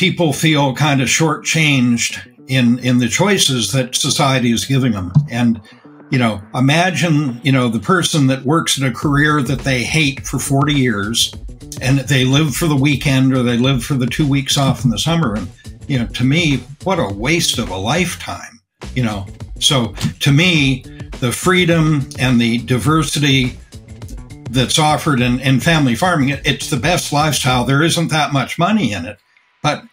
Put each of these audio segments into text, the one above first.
people feel kind of shortchanged in in the choices that society is giving them. And you know, imagine you know the person that works in a career that they hate for forty years, and they live for the weekend or they live for the two weeks off in the summer. And you know, to me, what a waste of a lifetime. You know, so to me, the freedom and the diversity that's offered in, in family farming, it, it's the best lifestyle. There isn't that much money in it, but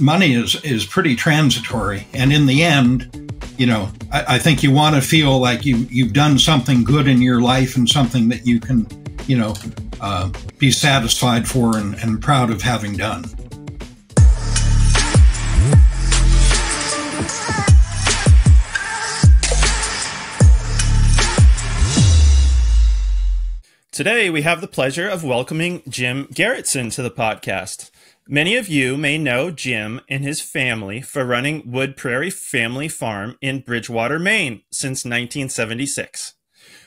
money is, is pretty transitory. And in the end, you know, I, I think you want to feel like you, you've done something good in your life and something that you can, you know, uh, be satisfied for and, and proud of having done. Today, we have the pleasure of welcoming Jim Gerritsen to the podcast. Many of you may know Jim and his family for running Wood Prairie Family Farm in Bridgewater, Maine since 1976.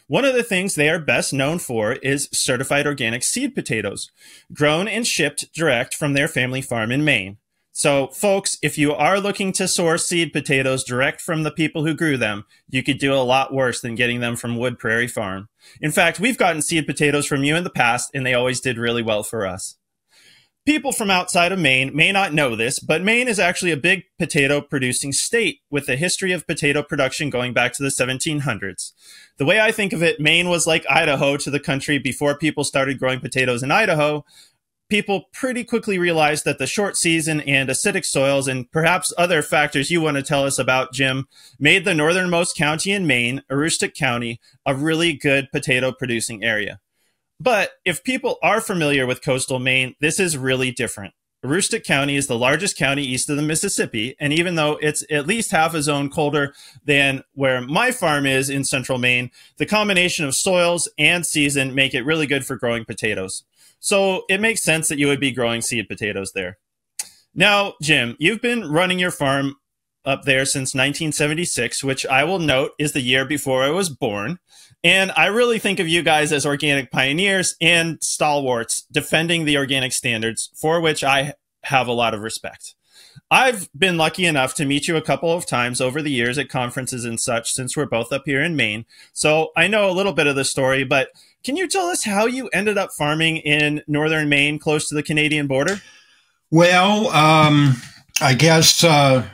One of the things they are best known for is certified organic seed potatoes, grown and shipped direct from their family farm in Maine. So, folks, if you are looking to source seed potatoes direct from the people who grew them, you could do a lot worse than getting them from Wood Prairie Farm. In fact, we've gotten seed potatoes from you in the past, and they always did really well for us. People from outside of Maine may not know this, but Maine is actually a big potato producing state with a history of potato production going back to the 1700s. The way I think of it, Maine was like Idaho to the country before people started growing potatoes in Idaho, people pretty quickly realized that the short season and acidic soils and perhaps other factors you want to tell us about, Jim, made the northernmost county in Maine, Aroostook County, a really good potato producing area. But if people are familiar with coastal Maine, this is really different. Aroostook County is the largest county east of the Mississippi, and even though it's at least half a zone colder than where my farm is in central Maine, the combination of soils and season make it really good for growing potatoes. So it makes sense that you would be growing seed potatoes there. Now, Jim, you've been running your farm up there since 1976, which I will note is the year before I was born. And I really think of you guys as organic pioneers and stalwarts defending the organic standards, for which I have a lot of respect. I've been lucky enough to meet you a couple of times over the years at conferences and such since we're both up here in Maine. So I know a little bit of the story, but can you tell us how you ended up farming in northern Maine, close to the Canadian border? Well, um, I guess uh,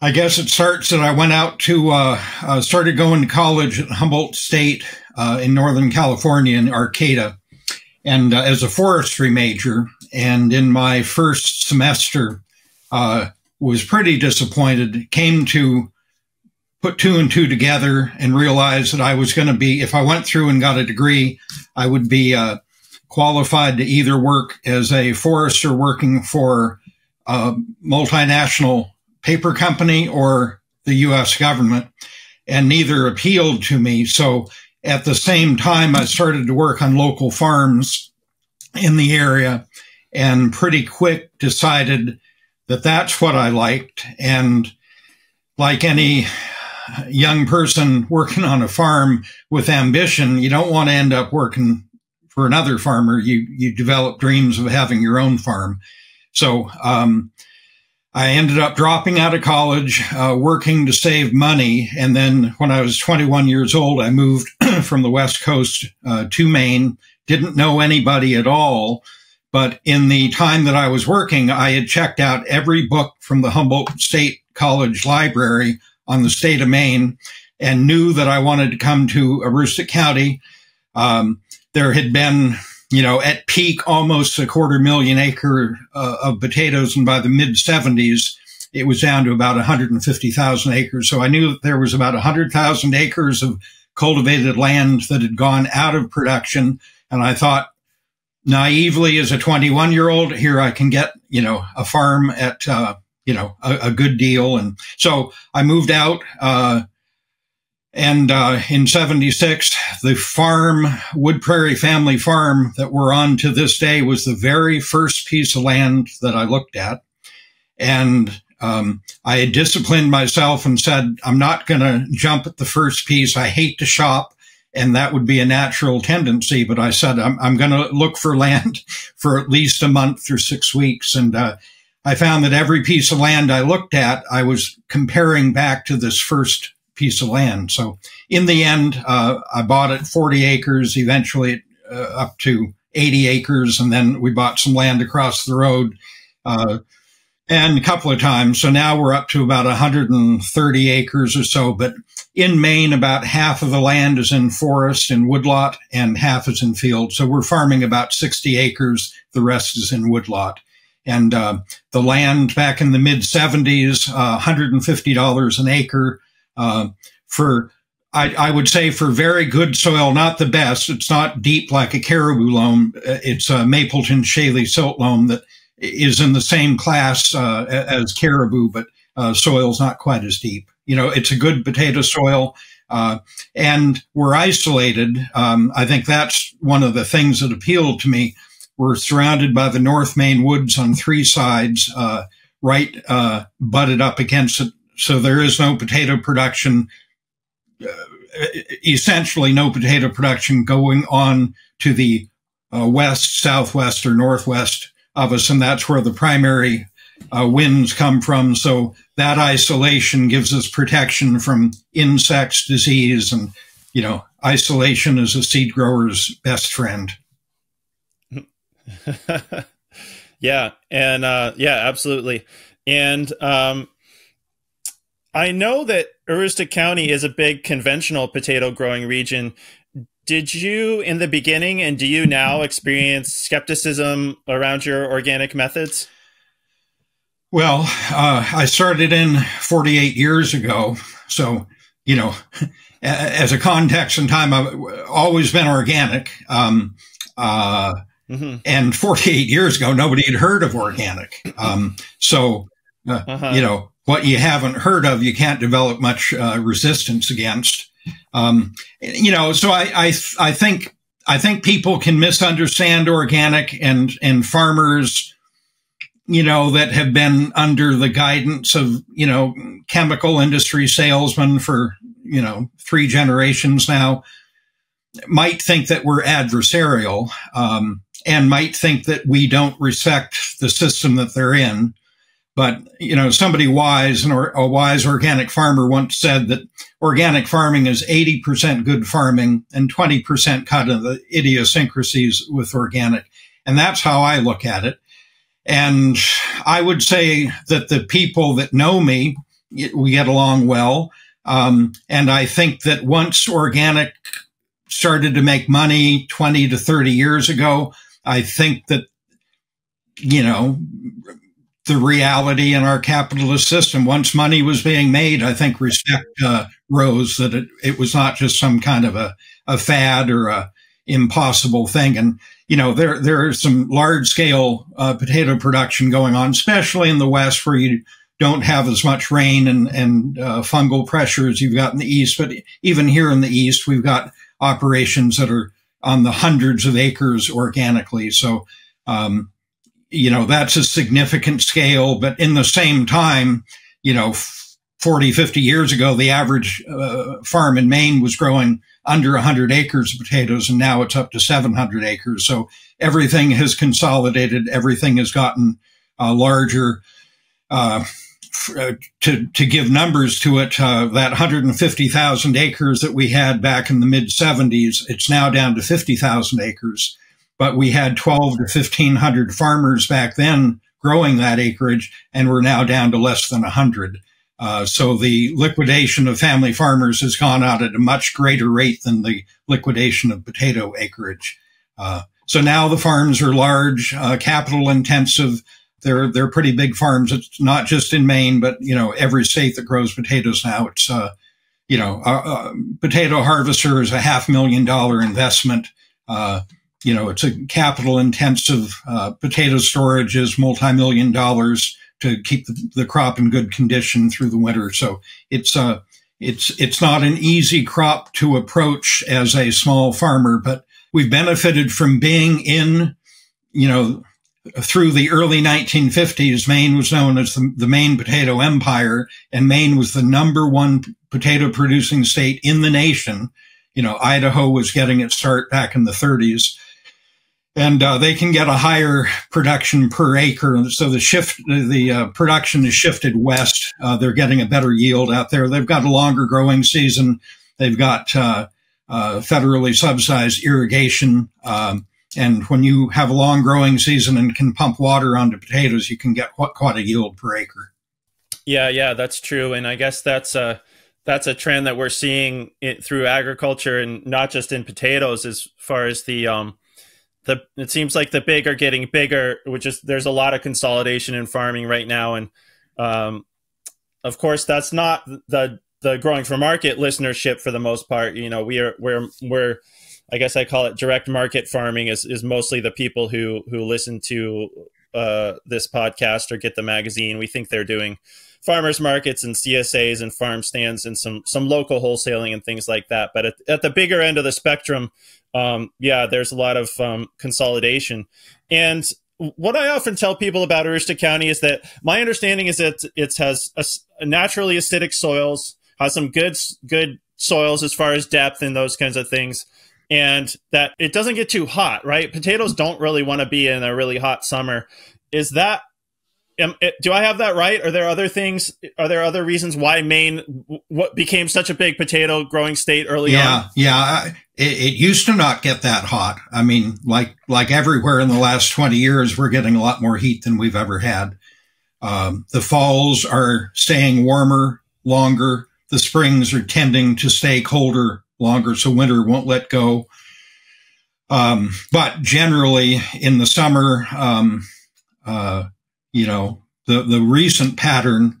I guess it starts that I went out to uh, uh, started going to college at Humboldt State uh, in Northern California in Arcata, and uh, as a forestry major. And in my first semester, uh, was pretty disappointed. Came to put two and two together and realized that I was going to be, if I went through and got a degree, I would be uh, qualified to either work as a forester working for a multinational paper company or the U.S. government, and neither appealed to me. So at the same time, I started to work on local farms in the area and pretty quick decided that that's what I liked. And like any young person working on a farm with ambition, you don't want to end up working for another farmer. You you develop dreams of having your own farm. So um, I ended up dropping out of college, uh, working to save money, and then when I was 21 years old, I moved from the West Coast uh, to Maine. Didn't know anybody at all. But in the time that I was working, I had checked out every book from the Humboldt State College Library on the state of Maine and knew that I wanted to come to Aroostook County. Um, there had been, you know, at peak almost a quarter million acre uh, of potatoes, and by the mid 70s, it was down to about 150,000 acres. So I knew that there was about 100,000 acres of cultivated land that had gone out of production. And I thought, naively, as a 21 year old, here I can get, you know, a farm at, uh, you know, a, a, good deal. And so I moved out. Uh, and uh, in 76, the farm, Wood Prairie Family Farm that we're on to this day was the very first piece of land that I looked at. And um, I had disciplined myself and said, I'm not going to jump at the first piece. I hate to shop. And that would be a natural tendency. But I said, I'm, I'm going to look for land for at least a month or six weeks. And uh, I found that every piece of land I looked at, I was comparing back to this first piece of land. So in the end, uh, I bought it 40 acres, eventually uh, up to 80 acres. And then we bought some land across the road. Uh, and a couple of times. So now we're up to about 130 acres or so. But in Maine, about half of the land is in forest and woodlot and half is in field. So we're farming about 60 acres. The rest is in woodlot. And uh, the land back in the mid 70s, uh, $150 an acre uh, for I, I, would say for very good soil, not the best. It's not deep like a caribou loam. Uh, it's a Mapleton Shaler silt loam that is in the same class uh, as caribou, but uh, soil's not quite as deep. You know, it's a good potato soil. Uh, and we're isolated. Um, I think that's one of the things that appealed to me. We're surrounded by the North Maine woods on three sides, uh, right uh, butted up against. So there is no potato production, uh, essentially no potato production going on to the uh, west, southwest, or northwest of us, and that's where the primary uh, winds come from. So that isolation gives us protection from insects, disease, and you know, isolation is a seed grower's best friend. yeah, and uh, yeah, absolutely. And um, I know that Aroostook County is a big conventional potato growing region did you in the beginning and do you now experience skepticism around your organic methods? Well, uh, I started in 48 years ago. So, you know, as a context and time, I've always been organic. Um, uh, mm-hmm. And 48 years ago, nobody had heard of organic. Um, so, uh, uh-huh. you know, what you haven't heard of, you can't develop much uh, resistance against. Um, you know, so I, I, I think, I think people can misunderstand organic and, and farmers, you know, that have been under the guidance of, you know, chemical industry salesmen for, you know, three generations now might think that we're adversarial, um, and might think that we don't respect the system that they're in. But, you know, somebody wise and a wise organic farmer once said that organic farming is 80% good farming and 20% kind of the idiosyncrasies with organic. And that's how I look at it. And I would say that the people that know me, we get along well. Um, and I think that once organic started to make money 20 to 30 years ago, I think that, you know, the reality in our capitalist system. Once money was being made, I think respect uh, rose that it, it was not just some kind of a, a fad or a impossible thing. And, you know, there, there is some large scale uh, potato production going on, especially in the West where you don't have as much rain and, and uh, fungal pressures you've got in the East. But even here in the East, we've got operations that are on the hundreds of acres organically. So, um, you know, that's a significant scale. But in the same time, you know, 40, 50 years ago, the average uh, farm in Maine was growing under 100 acres of potatoes, and now it's up to 700 acres. So everything has consolidated. Everything has gotten uh, larger. Uh, uh to to give numbers to it, uh, that 150,000 acres that we had back in the mid 70s, it's now down to 50,000 acres but we had 12 to 1500 farmers back then growing that acreage and we're now down to less than 100 uh, so the liquidation of family farmers has gone out at a much greater rate than the liquidation of potato acreage. Uh, so now the farms are large uh, capital intensive. They're they're pretty big farms. It's not just in maine but you know every state that grows potatoes now it's uh, you know a, a potato harvester is a half million dollar investment. Uh, you know, it's a capital intensive uh, potato storage is multi-million dollars to keep the, the, crop in good condition through the winter. So it's uh, it's it's not an easy crop to approach as a small farmer, but we've benefited from being in, you know, through the early 1950s, Maine was known as the, the Maine potato empire, and Maine was the number one potato producing state in the nation. You know, Idaho was getting its start back in the 30s. And uh, they can get a higher production per acre. So the shift, the uh, production is shifted west. Uh, they're getting a better yield out there. They've got a longer growing season. They've got uh, uh, federally subsidized irrigation. Um, and when you have a long growing season and can pump water onto potatoes, you can get quite, a yield per acre. Yeah, yeah, that's true. And I guess that's a that's a trend that we're seeing it through agriculture and not just in potatoes as far as the um the it seems like the big are getting bigger, which is there's a lot of consolidation in farming right now, and um, of course that's not the the growing for market listenership for the most part. You know, we are we're we're I guess I call it direct market farming is is mostly the people who who listen to uh, this podcast or get the magazine. We think they're doing farmers markets and CSAs and farm stands and some some local wholesaling and things like that. But at, at the bigger end of the spectrum, um, yeah, there's a lot of um, consolidation. And what I often tell people about Aroostook County is that my understanding is that it has a, naturally acidic soils, has some good good soils as far as depth and those kinds of things, and that it doesn't get too hot. Right? Potatoes don't really want to be in a really hot summer. Is that Am, eh, do I have that right? Are there other things? Are there other reasons why Maine what became such a big potato growing state early on? yeah. Yeah, it, it, used to not get that hot. I mean, like like everywhere in the last twenty years, we're getting a lot more heat than we've ever had. Um, the falls are staying warmer longer. The springs are tending to stay colder longer, so winter won't let go. Um, but generally, in the summer. Um, uh, you know, the, the recent pattern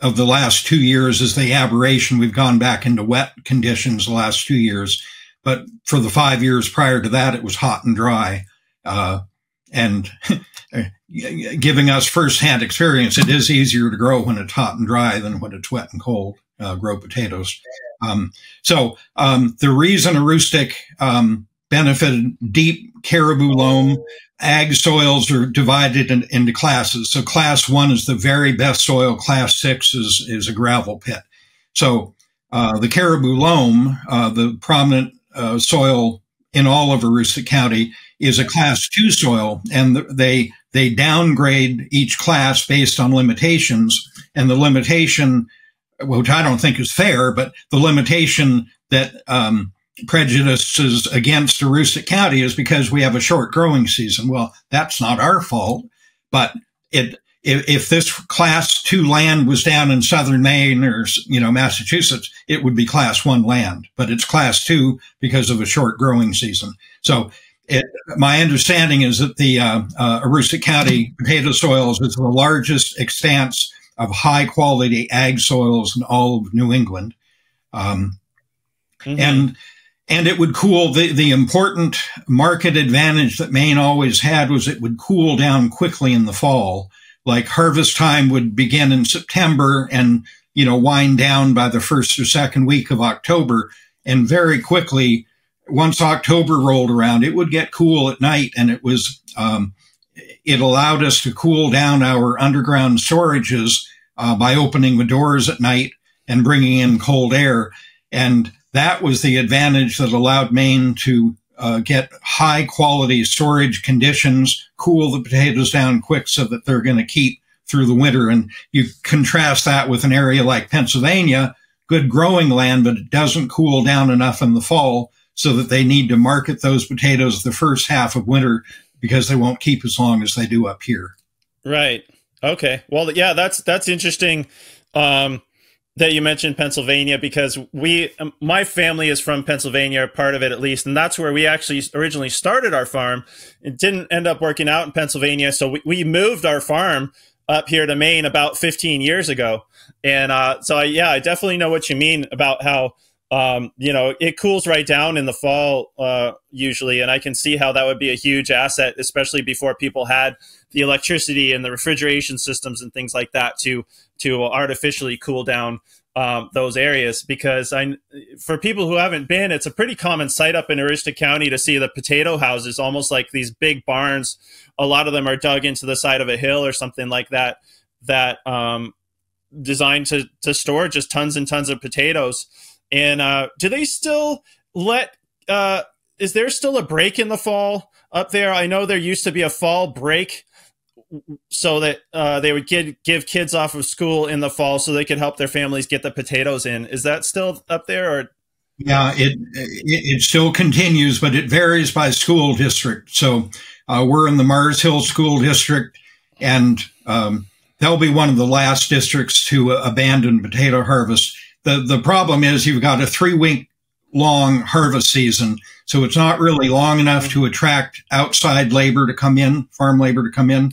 of the last two years is the aberration. We've gone back into wet conditions the last two years, but for the five years prior to that, it was hot and dry. Uh, and giving us firsthand experience, it is easier to grow when it's hot and dry than when it's wet and cold. Uh, grow potatoes. Um, so um, the reason Aroostook um, benefited deep caribou loam ag soils are divided in, into classes. So class one is the very best soil. Class six is, is a gravel pit. So, uh, the caribou loam, uh, the prominent, uh, soil in all of Aroostook County is a class two soil and they, they downgrade each class based on limitations and the limitation, which I don't think is fair, but the limitation that, um, prejudices against Aroostook County is because we have a short growing season. Well, that's not our fault, but it, if, if, this class two land was down in southern Maine or, you know, Massachusetts, it would be class one land, but it's class two because of a short growing season. So it, my understanding is that the, uh, uh, Aroostook County potato soils is the largest expanse of high quality ag soils in all of New England. Um, mm-hmm. and and it would cool the, the important market advantage that Maine always had was it would cool down quickly in the fall. Like harvest time would begin in September and, you know, wind down by the first or second week of October. And very quickly, once October rolled around, it would get cool at night and it was, um, it allowed us to cool down our underground storages uh, by opening the doors at night and bringing in cold air. And that was the advantage that allowed Maine to uh, get high quality storage conditions, cool the potatoes down quick so that they're going to keep through the winter. And you contrast that with an area like Pennsylvania, good growing land, but it doesn't cool down enough in the fall so that they need to market those potatoes the first half of winter because they won't keep as long as they do up here. Right. Okay. Well, yeah, that's that's interesting. Um, that you mentioned Pennsylvania because we, um, my family is from Pennsylvania, part of it at least, and that's where we actually originally started our farm. It didn't end up working out in Pennsylvania, so we, we moved our farm up here to Maine about 15 years ago. And uh, so, I, yeah, I definitely know what you mean about how um, you know, it cools right down in the fall uh, usually, and I can see how that would be a huge asset, especially before people had the electricity and the refrigeration systems and things like that to to artificially cool down um, those areas. Because I, for people who haven't been, it's a pretty common sight up in Aroostook County to see the potato houses, almost like these big barns. A lot of them are dug into the side of a hill or something like that. That um, designed to to store just tons and tons of potatoes and uh, do they still let uh, is there still a break in the fall up there? I know there used to be a fall break so that uh, they would get, give kids off of school in the fall so they could help their families get the potatoes in. Is that still up there or? Yeah, it, it, it still continues, but it varies by school district. So uh, we're in the Mars Hill School District, and um, they'll be one of the last districts to abandon potato harvest. The the problem is you've got a three week long harvest season, so it's not really long enough to attract outside labor to come in, farm labor to come in.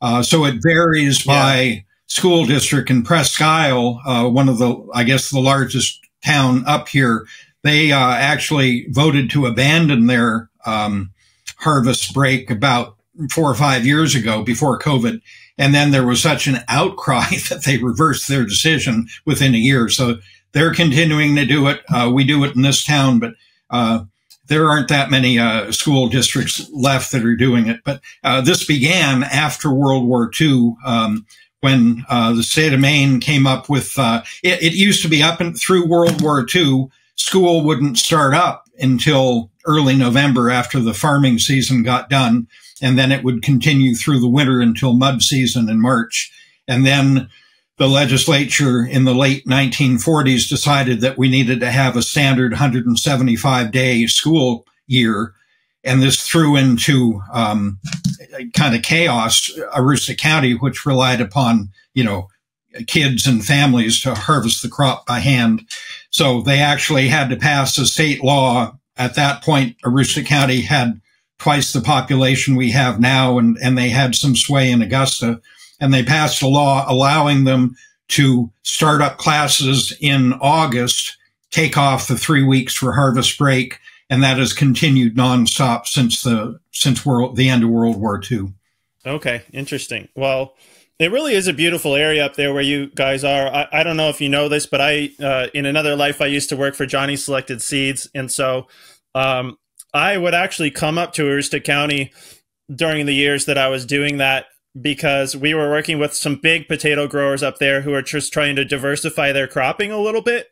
Uh, so it varies yeah. by school district. In Presque Isle, uh, one of the, I guess, the largest town up here, they uh, actually voted to abandon their um, harvest break about four or five years ago before COVID. And then there was such an outcry that they reversed their decision within a year. So they're continuing to do it. Uh, we do it in this town, but uh, there aren't that many uh, school districts left that are doing it. But uh, this began after World War II. Um, when uh, the state of Maine came up with uh, it, it, used to be up and through World War II, school wouldn't start up until early November after the farming season got done, and then it would continue through the winter until mud season in March, and then the legislature in the late 1940s decided that we needed to have a standard 175 day school year. And this threw into um, kind of chaos Aroostook County, which relied upon, you know, kids and families to harvest the crop by hand. So they actually had to pass a state law. At that point, Aroostook County had twice the population we have now, and, and they had some sway in Augusta and they passed a law allowing them to start up classes in August, take off the three weeks for harvest break, and that has continued nonstop since the since world the end of World War II. Okay, interesting. Well, it really is a beautiful area up there where you guys are. I, I don't know if you know this, but I uh, in another life I used to work for Johnny's Selected Seeds, and so um, I would actually come up to Aroostook County during the years that I was doing that because we were working with some big potato growers up there who are just trying to diversify their cropping a little bit.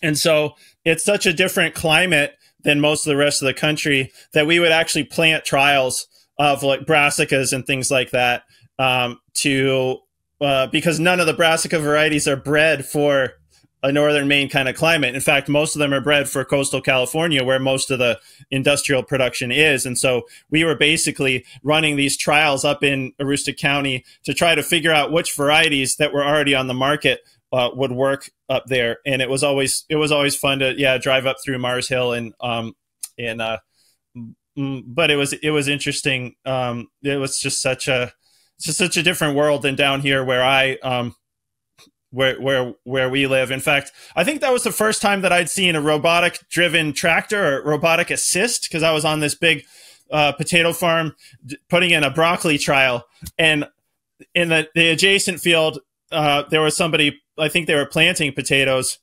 And so it's such a different climate than most of the rest of the country that we would actually plant trials of like brassicas and things like that um, to uh, because none of the brassica varieties are bred for a northern Maine kind of climate. In fact, most of them are bred for coastal California, where most of the industrial production is. And so we were basically running these trials up in Aroostook County to try to figure out which varieties that were already on the market uh, would work up there. And it was always it was always fun to yeah drive up through Mars Hill and um and uh, but it was it was interesting. Um, it was just such a just such a different world than down here where I um where where where we live. In fact, I think that was the first time that I'd seen a robotic driven tractor or robotic assist because I was on this big uh, potato farm putting in a broccoli trial, and in the, the adjacent field uh, there was somebody. I think they were planting potatoes,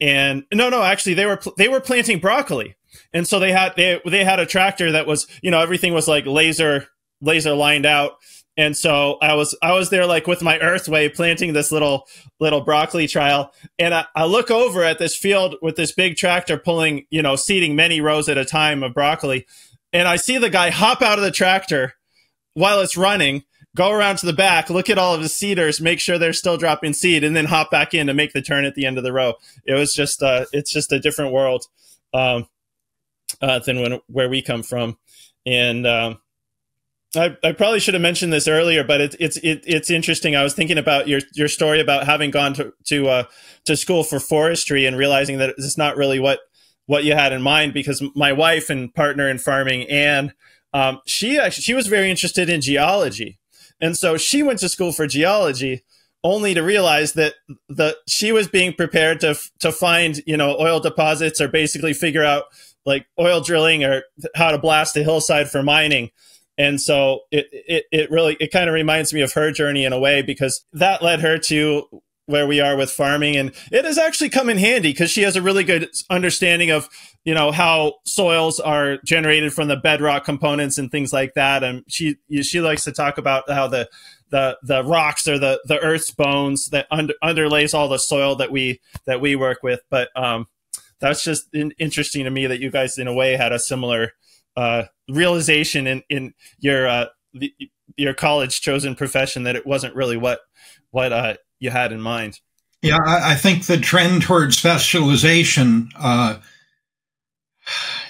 and no, no, actually they were they were planting broccoli, and so they had they they had a tractor that was you know everything was like laser laser lined out and so I was I was there like with my Earthway planting this little little broccoli trial, and I, I, look over at this field with this big tractor pulling, you know, seeding many rows at a time of broccoli, and I see the guy hop out of the tractor while it's running, go around to the back, look at all of his seeders, make sure they're still dropping seed, and then hop back in to make the turn at the end of the row. It was just uh, it's just a different world um, uh, than when where we come from, and. Um, I, I probably should have mentioned this earlier, but it, it's it, it's interesting. I was thinking about your your story about having gone to to uh, to school for forestry and realizing that it's not really what what you had in mind. Because my wife and partner in farming, Anne, um, she actually, she was very interested in geology, and so she went to school for geology, only to realize that the she was being prepared to to find you know oil deposits or basically figure out like oil drilling or how to blast a hillside for mining and so it it, it really it kind of reminds me of her journey in a way because that led her to where we are with farming. And it has actually come in handy because she has a really good understanding of you know how soils are generated from the bedrock components and things like that. And she she likes to talk about how the the the rocks are the the earth's bones that under, underlays all the soil that we that we work with. But um that's just in, interesting to me that you guys, in a way, had a similar uh, realization in in your uh, the, your college chosen profession that it wasn't really what what uh, you had in mind. Yeah, I, I think the trend towards specialization uh,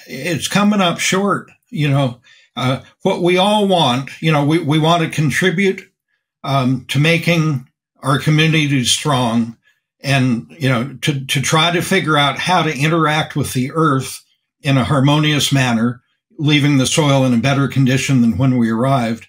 it's coming up short. You know, uh, what we all want, you know, we, we want to contribute um, to making our communities strong and, you know, to, to try to figure out how to interact with the earth in a harmonious manner, leaving the soil in a better condition than when we arrived.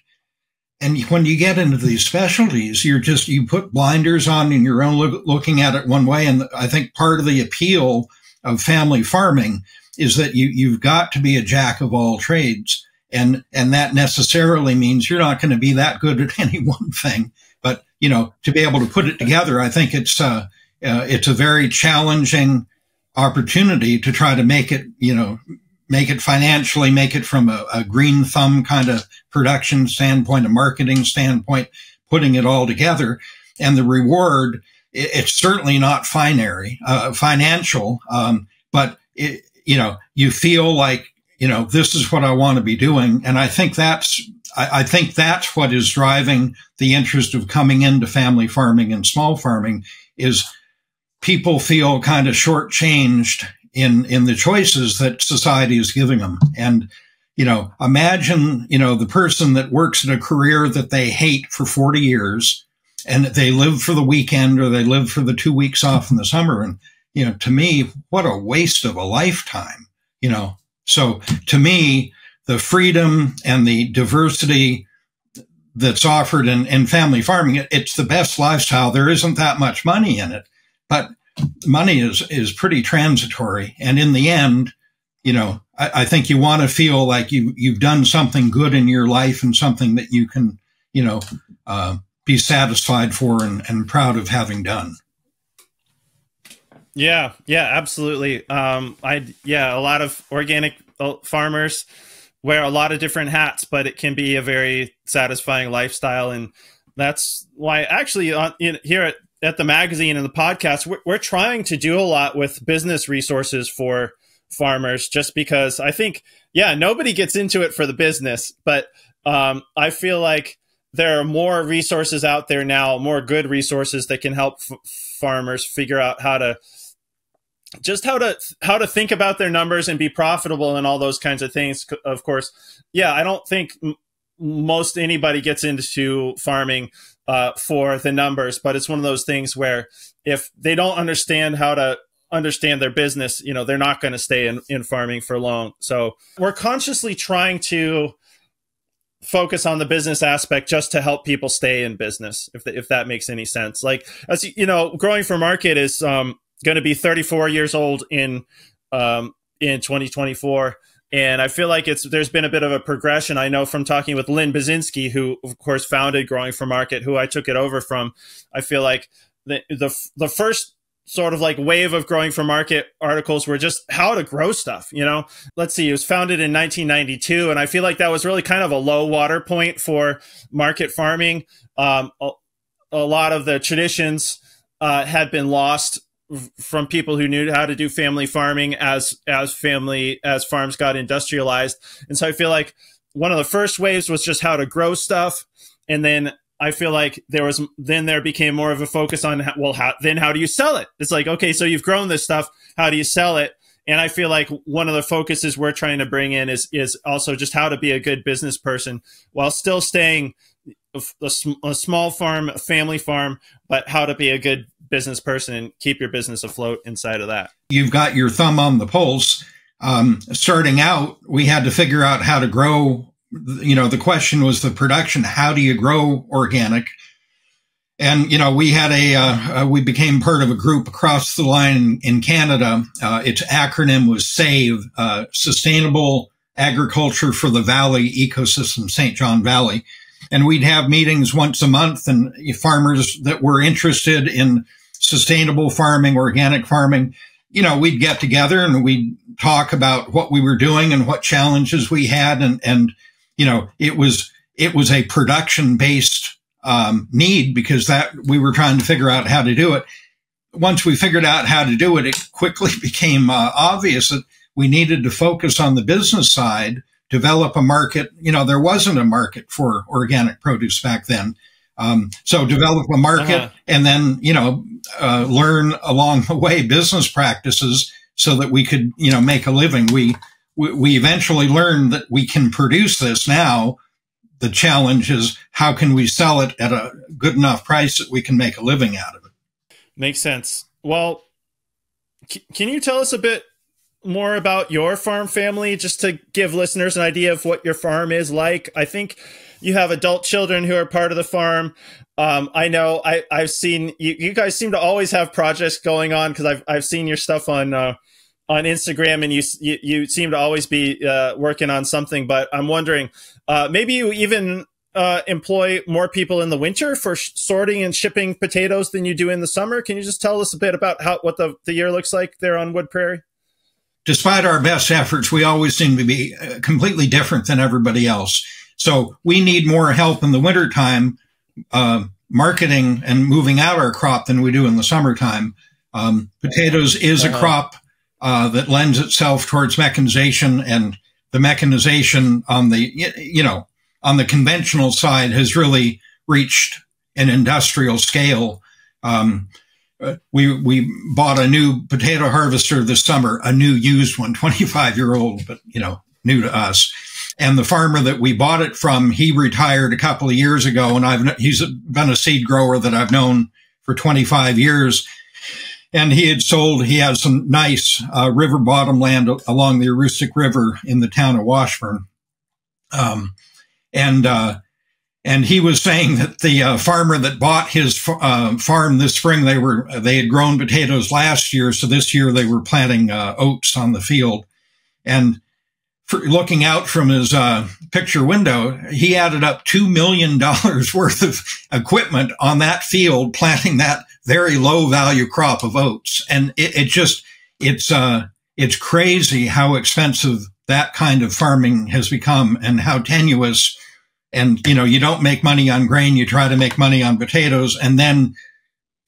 And when you get into these specialties, you're just, you put blinders on and you're only look, looking at it one way. And I think part of the appeal of family farming is that you, you've got to be a jack of all trades. And, and that necessarily means you're not going to be that good at any one thing. But, you know, to be able to put it together, I think it's, uh, uh, it's a very challenging opportunity to try to make it, you know, make it financially, make it from a, a green thumb kind of production standpoint, a marketing standpoint, putting it all together. And the reward, it, it's certainly not finary, uh, financial, um, but it, you know, you feel like, you know, this is what I want to be doing. And I think that's, I, I think that's what is driving the interest of coming into family farming and small farming is people feel kind of shortchanged in, in the choices that society is giving them. And, you know, imagine, you know, the person that works in a career that they hate for 40 years and they live for the weekend or they live for the two weeks off in the summer. And you know, to me, what a waste of a lifetime, you know. So to me, the freedom and the diversity that's offered in, in family farming, it, it's the best lifestyle. There isn't that much money in it, but money is, is pretty transitory. And in the end, you know, I, I think you want to feel like you, you've done something good in your life and something that you can, you know, uh, be satisfied for and, and proud of having done. Yeah, yeah, absolutely. Um, I yeah, a lot of organic uh, farmers wear a lot of different hats, but it can be a very satisfying lifestyle, and that's why actually on, in, here at, at the magazine and the podcast, we're, we're trying to do a lot with business resources for farmers, just because I think yeah, nobody gets into it for the business, but um, I feel like there are more resources out there now, more good resources that can help farmers figure out how to just how to how to think about their numbers and be profitable and all those kinds of things. Of course yeah i don't think most anybody gets into farming uh, for the numbers but it's one of those things where if they don't understand how to understand their business you know they're not going to stay in, in farming for long. So we're consciously trying to focus on the business aspect just to help people stay in business if, the, if that makes any sense. Like as you know growing for market is um, going to be 34 years old in um, in 2024 and I feel like it's there's been a bit of a progression. I know from talking with Lynn Byczynski, who of course founded Growing for Market, who I took it over from. I feel like the the, the first sort of like wave of growing for market articles were just how to grow stuff you know let's see it was founded in 1992 and i feel like that was really kind of a low water point for market farming um, a, a, lot of the traditions uh, had been lost from people who knew how to do family farming as as family as farms got industrialized. And so i feel like one of the first waves was just how to grow stuff. And then i feel like there was then there became more of a focus on well how then how do you sell it? It's like okay so you've grown this stuff. How do you sell it? And i feel like one of the focuses we're trying to bring in is is also just how to be a good business person while still staying a, a, a small farm a family farm but how to be a good business person and keep your business afloat inside of that. You've got your thumb on the pulse. Um, starting out, we had to figure out how to grow. You know, the question was the production. How do you grow organic? And you know, we had a uh, uh, we became part of a group across the line in Canada. Uh, its acronym was SAVE, uh, Sustainable Agriculture for the Valley Ecosystem, St. John Valley. And we'd have meetings once a month, and farmers that were interested in sustainable farming, organic farming, you know, we'd get together and we'd talk about what we were doing and what challenges we had. And, and, you know, it was, it was a production based, um, need because that we were trying to figure out how to do it. once we figured out how to do it, it quickly became uh, obvious that we needed to focus on the business side, develop a market. You know, there wasn't a market for organic produce back then. Um, so develop a market uh-huh. and then, you know, uh, learn along the way business practices so that we could, you know, make a living. We, we, we eventually learned that we can produce this now. The challenge is how can we sell it at a good enough price that we can make a living out of it? Makes sense. Well, c- can you tell us a bit more about your farm family just to give listeners an idea of what your farm is like? I think you have adult children who are part of the farm. Um, I know I, I've seen you, you guys seem to always have projects going on because I've, I've seen your stuff on, uh, on Instagram and you, you, you seem to always be, uh, working on something, but I'm wondering, uh, maybe you even, uh, employ more people in the winter for sorting and shipping potatoes than you do in the summer. Can you just tell us a bit about how, what the, the year looks like there on Wood Prairie? Despite our best efforts, we always seem to be uh, completely different than everybody else. So we need more help in the wintertime, uh, marketing and moving out our crop than we do in the summertime. Um, potatoes is uh-huh. a crop uh, that lends itself towards mechanization and the mechanization on the, you know, on the conventional side has really reached an industrial scale. Um, uh, we we bought a new potato harvester this summer, a new used one, 25 year old, but you know, new to us. And the farmer that we bought it from, he retired a couple of years ago, and I've he's been a seed grower that I've known for 25 years. And he had sold. He has some nice uh, river bottom land along the Aroostook River in the town of Washburn. Um, and uh, and he was saying that the uh, farmer that bought his uh, farm this spring, they were they had grown potatoes last year, so this year they were planting uh, oats on the field, and looking out from his uh, picture window, he added up $2 million worth of equipment on that field, planting that very low value crop of oats. And it, it just, it's, uh, it's crazy how expensive that kind of farming has become and how tenuous. And, you know, you don't make money on grain. You try to make money on potatoes. And then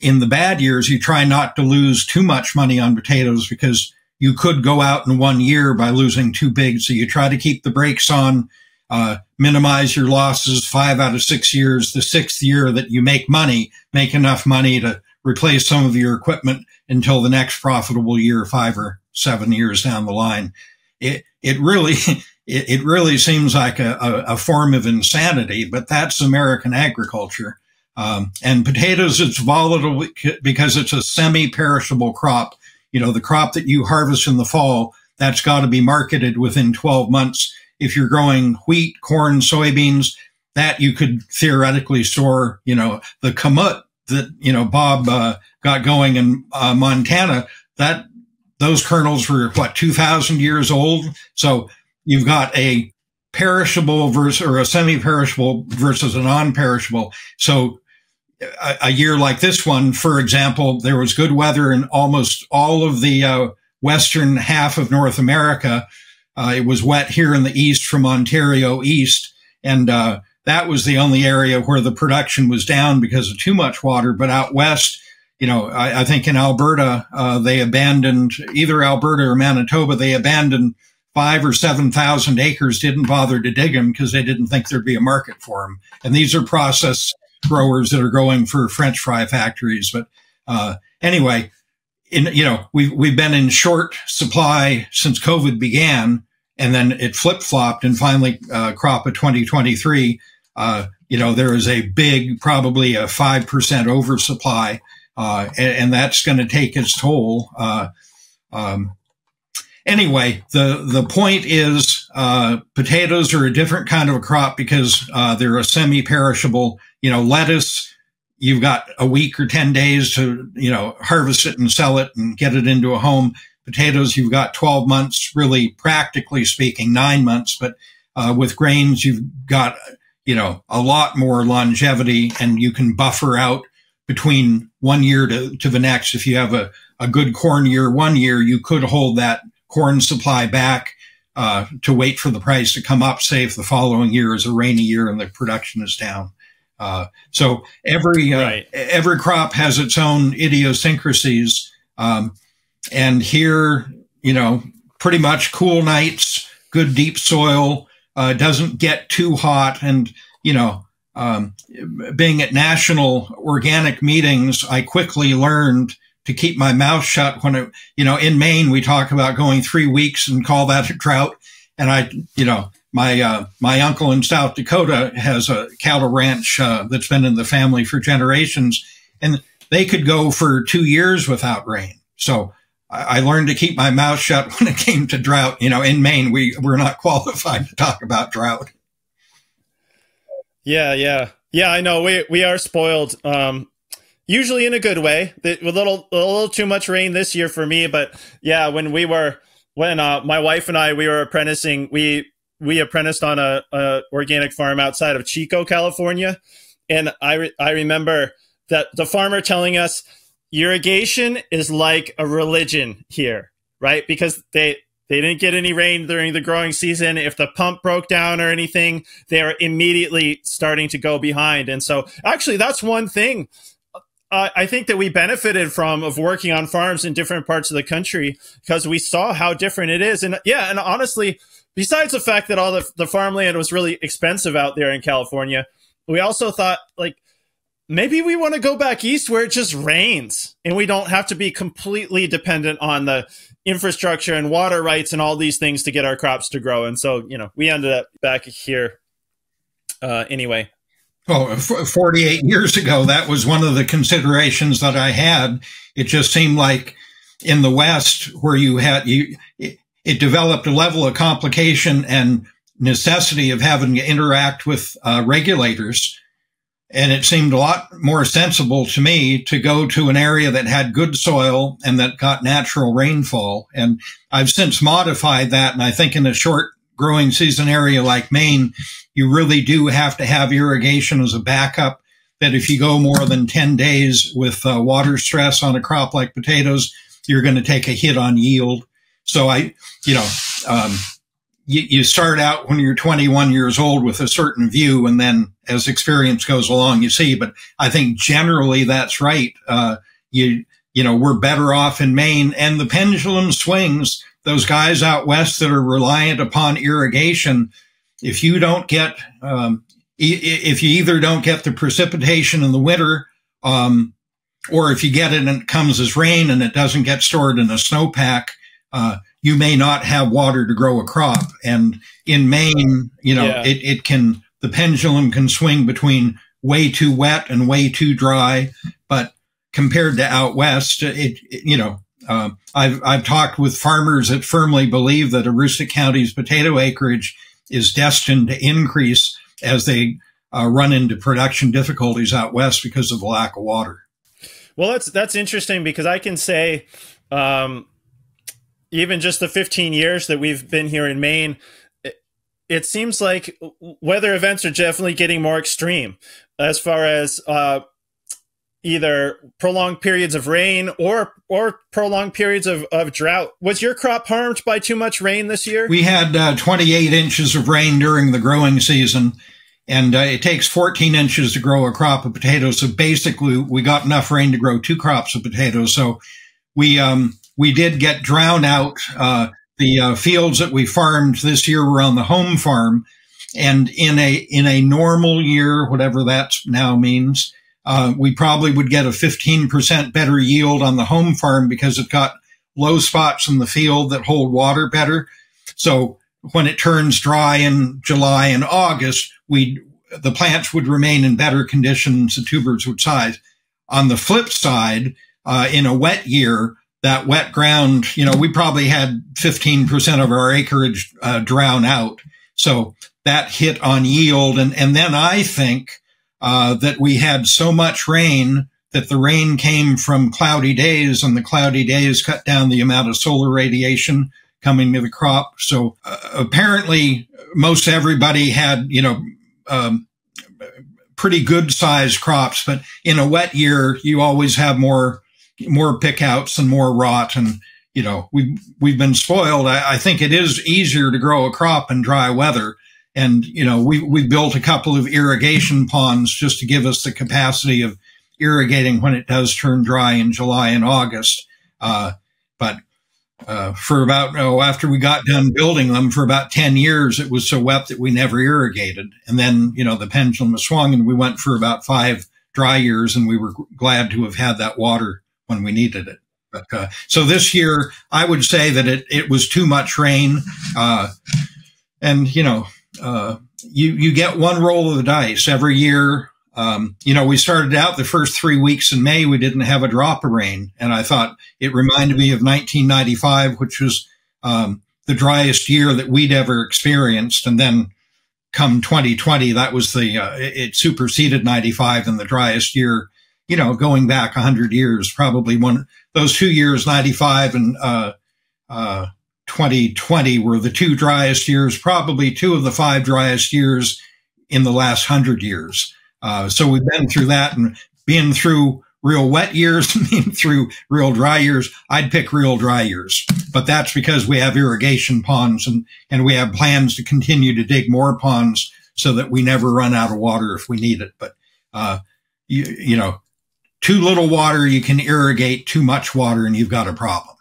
in the bad years, you try not to lose too much money on potatoes because you could go out in one year by losing too big. So you try to keep the brakes on, uh, minimize your losses five out of six years. The sixth year that you make money, make enough money to replace some of your equipment until the next profitable year, five or seven years down the line. It, it really, it, it really seems like a, a, a, form of insanity, but that's American agriculture. Um, and potatoes, it's volatile because it's a semi-perishable crop you know, the crop that you harvest in the fall, that's got to be marketed within 12 months. If you're growing wheat, corn, soybeans, that you could theoretically store, you know, the kamut that, you know, Bob uh, got going in uh, Montana, that those kernels were what, 2000 years old. So you've got a perishable versus or a semi-perishable versus a non-perishable. So a, a, year like this one, for example, there was good weather in almost all of the uh, western half of North America. Uh, it was wet here in the east from Ontario east, and uh, that was the only area where the production was down because of too much water. But out west, you know, I, I think in Alberta, uh, they abandoned either Alberta or Manitoba. They abandoned five or seven thousand acres, didn't bother to dig them because they didn't think there'd be a market for them. And these are processed growers that are growing for French fry factories. But uh, anyway, in, you know, we've we've been in short supply since COVID began, and then it flip flopped, and finally, uh, crop of 2023. Uh, you know, there is a big, probably a five percent oversupply, uh, and, and, that's going to take its toll. Uh, um, anyway, the the point is, uh, potatoes are a different kind of a crop because they're a semi-perishable you know, lettuce, you've got a week or 10 days to, you know, harvest it and sell it and get it into a home. Potatoes, you've got 12 months, really practically speaking, nine months. But uh, with grains, you've got, you know, a lot more longevity and you can buffer out between one year to, to the next. If you have a, a good corn year one year, you could hold that corn supply back uh, to wait for the price to come up, say if the following year is a rainy year and the production is down. Uh, so every uh, right. every crop has its own idiosyncrasies, um, and here, you know, pretty much cool nights, good deep soil, uh, doesn't get too hot, and you know, um, being at national organic meetings, I quickly learned to keep my mouth shut when it, you know, in Maine, we talk about going three weeks and call that a drought. And I, you know, my, uh, my uncle in South Dakota has a cattle ranch, uh, that's been in the family for generations and they could go for two years without rain. So I, I learned to keep my mouth shut when it came to drought. You know, in Maine, we, we're not qualified to talk about drought. Yeah, yeah. Yeah, I know. We we are spoiled. Um usually in a good way. A little a little too much rain this year for me, but yeah, when we were when uh, my wife and I we were apprenticing, we we apprenticed on a, a organic farm outside of Chico, California, and I re- I remember that the farmer telling us irrigation is like a religion here, right? Because they they didn't get any rain during the growing season. If the pump broke down or anything, they are immediately starting to go behind. And so, actually, that's one thing uh, I think that we benefited from of working on farms in different parts of the country because we saw how different it is. And yeah, and honestly, besides the fact that all the, the farmland was really expensive out there in California, we also thought like maybe we want to go back east where it just rains and we don't have to be completely dependent on the infrastructure and water rights and all these things to get our crops to grow. And so, you know, we ended up back here uh, anyway. Well, 48 years ago, that was one of the considerations that I had. It just seemed like in the West, where you had, you, it, developed a level of complication and necessity of having to interact with uh, regulators. And it seemed a lot more sensible to me to go to an area that had good soil and that got natural rainfall. And I've since modified that. And I think in a short growing season area like Maine, you really do have to have irrigation as a backup. That if you go more than 10 days with uh, water stress on a crop like potatoes, you're going to take a hit on yield. So I, you know, um, you, you start out when you're 21 years old with a certain view, and then as experience goes along, you see. But I think generally that's right. Uh, you, you know, we're better off in Maine, and the pendulum swings. Those guys out west that are reliant upon irrigation if you don't get, um, if you either don't get the precipitation in the winter, um, or if you get it and it comes as rain and it doesn't get stored in a snowpack, uh, you may not have water to grow a crop. And in Maine, you know, yeah. it, it can, the pendulum can swing between way too wet and way too dry. But compared to out west, it, it you know, uh, I've, I've talked with farmers that firmly believe that Aroostook County's potato acreage is destined to increase as they uh, run into production difficulties out west because of the lack of water. Well, that's that's interesting because I can say, um, even just the 15 years that we've been here in Maine, it, it, seems like weather events are definitely getting more extreme as far as uh, either prolonged periods of rain or or prolonged periods of, of drought. Was your crop harmed by too much rain this year? We had uh, 28 inches of rain during the growing season, and uh, it takes 14 inches to grow a crop of potatoes. So basically, we got enough rain to grow two crops of potatoes. So we um, we did get drown out. Uh, the uh, fields that we farmed this year were on the home farm, and in a in a normal year, whatever that now means uh, we probably would get a 15% better yield on the home farm because it got low spots in the field that hold water better. So when it turns dry in July and August, we the plants would remain in better conditions. The tubers would size. On the flip side, uh, in a wet year, that wet ground, you know, we probably had 15% of our acreage uh, drown out. So that hit on yield. And, and then I think uh, that we had so much rain that the rain came from cloudy days and the cloudy days cut down the amount of solar radiation coming to the crop. So uh, apparently most everybody had, you know, um, pretty good sized crops, but in a wet year, you always have more, more pickouts and more rot. And, you know, we've, we've been spoiled. I, I think it is easier to grow a crop in dry weather and you know we we built a couple of irrigation ponds just to give us the capacity of irrigating when it does turn dry in July and August. Uh, but uh, for about oh, after we got done building them for about 10 years, it was so wet that we never irrigated. And then, you know, the pendulum swung and we went for about five dry years and we were glad to have had that water when we needed it. But, uh, so this year, I would say that it, it was too much rain. Uh, and, you know, uh, you, you get one roll of the dice every year. Um, you know, we started out the first three weeks in May, we didn't have a drop of rain. And I thought it reminded me of 1995, which was um, the driest year that we'd ever experienced. And then come 2020, that was the, uh, it superseded 95 in the driest year, you know, going back 100 years, probably one, those two years, 95 and uh, uh, 2020 were the two driest years, probably two of the five driest years in the last 100 years. Uh, so we've been through that and been through real wet years been through real dry years. I'd pick real dry years, but that's because we have irrigation ponds and, and we have plans to continue to dig more ponds so that we never run out of water if we need it. But, uh, you, you know, too little water, you can irrigate too much water and you've got a problem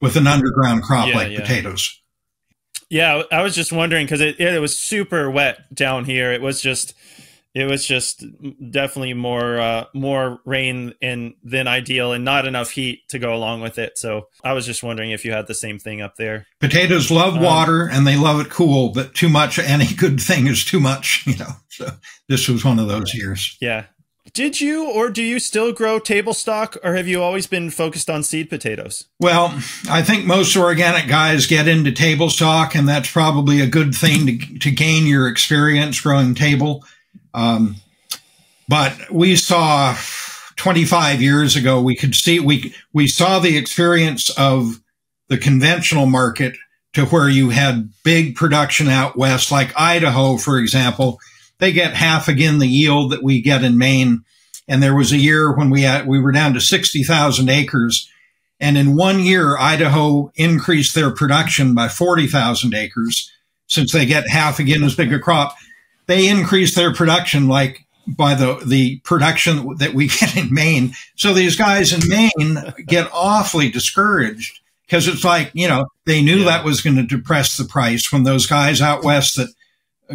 with an underground crop yeah, like yeah. potatoes. Yeah, I was just wondering because it, it was super wet down here. It was just it was just definitely more uh, more rain and than ideal and not enough heat to go along with it. So I was just wondering if you had the same thing up there. Potatoes love um, water and they love it cool, but too much any good thing is too much, you know. So this was one of those years. Yeah. Did you or do you still grow table stock or have you always been focused on seed potatoes? Well, I think most organic guys get into table stock and that's probably a good thing to, to gain your experience growing table um, but we saw 25 years ago, we could see, we, we saw the experience of the conventional market to where you had big production out west, like Idaho, for example. They get half again the yield that we get in Maine. And there was a year when we had, we were down to 60,000 acres. And in one year, Idaho increased their production by 40,000 acres since they get half again as big a crop they increase their production like by the the production that we get in Maine. So these guys in Maine get awfully discouraged because it's like you know they knew yeah. that was going to depress the price when those guys out west that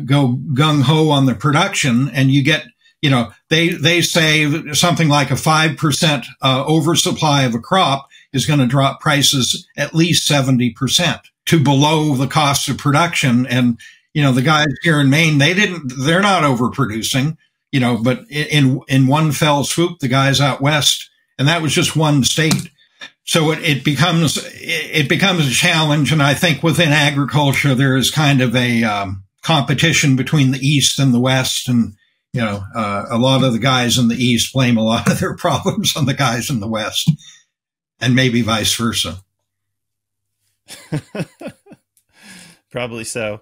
go gung ho on the production and you get you know they they say something like a five percent uh, oversupply of a crop is going to drop prices at least seventy percent to below the cost of production and you know, the guys here in Maine, they didn't, they're not overproducing, you know, but in, in one fell swoop, the guys out west, and that was just one state. So it, it becomes, it becomes a challenge. And I think within agriculture, there is kind of a, um, competition between the East and the West. And, you know, uh, a lot of the guys in the East blame a lot of their problems on the guys in the West and maybe vice versa. Probably so.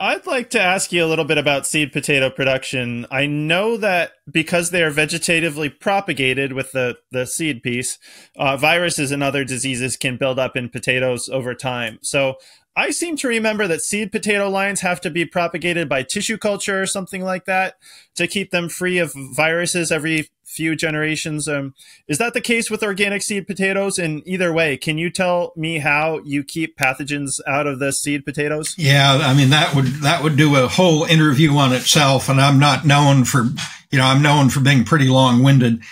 I'd like to ask you a little bit about seed potato production. I know that because they are vegetatively propagated with the, the seed piece, uh, viruses and other diseases can build up in potatoes over time. So I seem to remember that seed potato lines have to be propagated by tissue culture or something like that to keep them free of viruses every few generations. Um, is that the case with organic seed potatoes? And either way, can you tell me how you keep pathogens out of the seed potatoes? Yeah, I mean that would that would do a whole interview on itself, and I'm not known for you know I'm known for being pretty long winded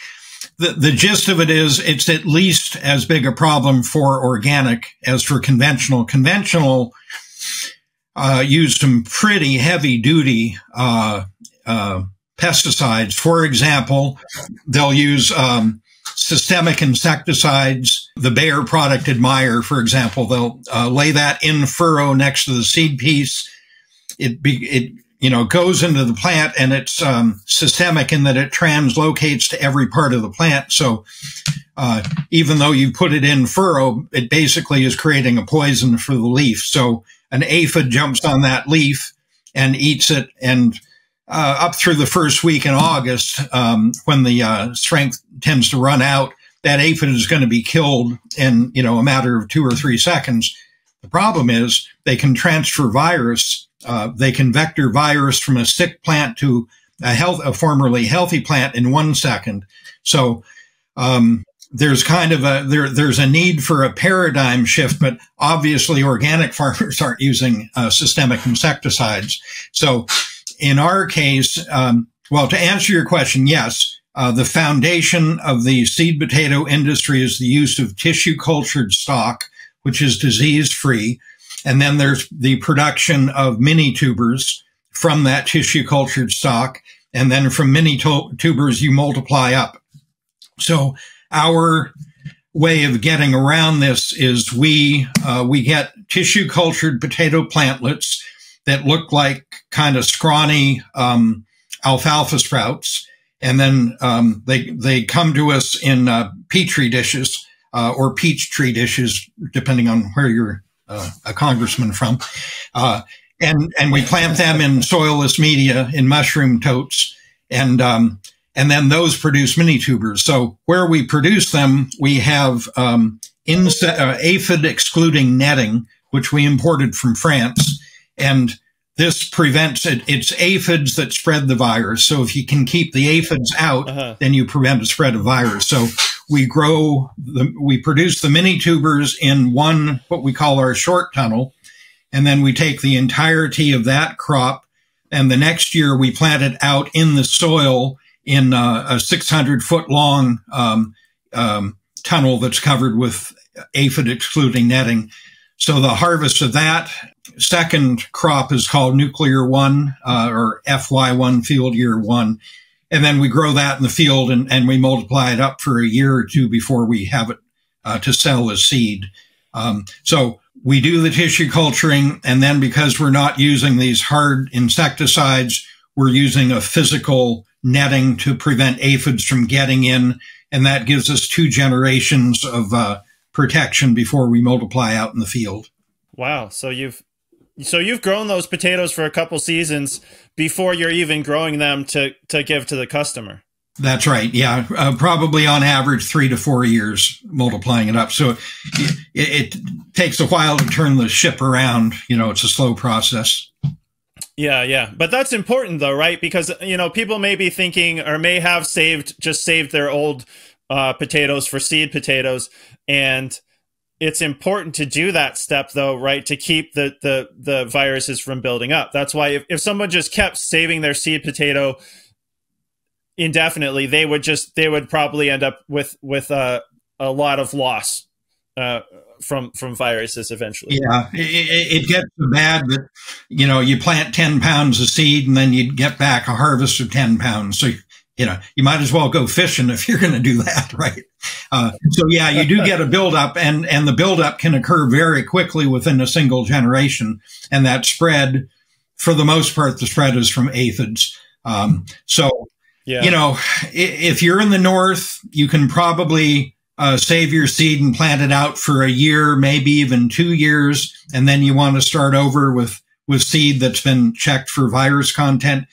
the, gist of it is it's at least as big a problem for organic as for conventional. Conventional uh, use some pretty heavy duty uh, uh, pesticides. For example, they'll use um, systemic insecticides. The Bayer product Admire, for example, they'll uh, lay that in furrow next to the seed piece. It, be, it you know, goes into the plant and it's um, systemic in that it translocates to every part of the plant. So uh, even though you put it in furrow, it basically is creating a poison for the leaf. So an aphid jumps on that leaf and eats it. And uh, up through the first week in August, um, when the uh, strength tends to run out, that aphid is going to be killed in you know a matter of two or three seconds. The problem is they can transfer virus uh, they can vector virus from a sick plant to a health, a formerly healthy plant in one second. So, um, there's kind of a there there's a need for a paradigm shift, but obviously organic farmers aren't using uh, systemic insecticides. So, in our case, um, well, to answer your question, yes, uh, the foundation of the seed potato industry is the use of tissue cultured stock, which is disease free. And then there's the production of mini tubers from that tissue cultured stock. And then from mini tubers, you multiply up. So our way of getting around this is we, uh, we get tissue cultured potato plantlets that look like kind of scrawny, um, alfalfa sprouts and then um, they they come to us in uh, petri dishes uh, or peach tree dishes, depending on where you're uh, a congressman from, uh, and and we plant them in soilless media in mushroom totes, and um, and then those produce mini tubers. So where we produce them, we have um, inset, uh, aphid excluding netting, which we imported from France, and this prevents it. It's aphids that spread the virus. So if you can keep the aphids out, uh-huh. then you prevent the spread of virus. So we grow the, we produce the mini tubers in one, what we call our short tunnel. And then we take the entirety of that crop. And the next year we plant it out in the soil in a 600 foot long um, um, tunnel that's covered with aphid excluding netting. So the harvest of that second crop is called nuclear one uh, or FY1 field year one. And then we grow that in the field and, and we multiply it up for a year or two before we have it uh, to sell as seed. Um, so we do the tissue culturing. And then because we're not using these hard insecticides, we're using a physical netting to prevent aphids from getting in. And that gives us two generations of uh, protection before we multiply out in the field. Wow. So you've so you've grown those potatoes for a couple seasons before you're even growing them to to give to the customer. That's right. Yeah, uh, probably on average three to four years multiplying it up. So it, it, takes a while to turn the ship around. You know, it's a slow process. Yeah, yeah, but that's important though, right? Because you know people may be thinking or may have saved just saved their old uh, potatoes for seed potatoes, and it's important to do that step though right to keep the the the viruses from building up. That's why if, if someone just kept saving their seed potato indefinitely they would just they would probably end up with with uh, a lot of loss uh, from from viruses eventually. Yeah. It, it, gets bad that you know you plant 10 pounds of seed and then you get back a harvest of 10 pounds. So you know, you might as well go fishing if you're going to do that, right? Uh, so yeah, you do get a buildup and, and the buildup can occur very quickly within a single generation. And that spread, for the most part, the spread is from aphids. Um, so, yeah. you know, if you're in the north, you can probably uh, save your seed and plant it out for a year, maybe even two years. And then you want to start over with, with seed that's been checked for virus content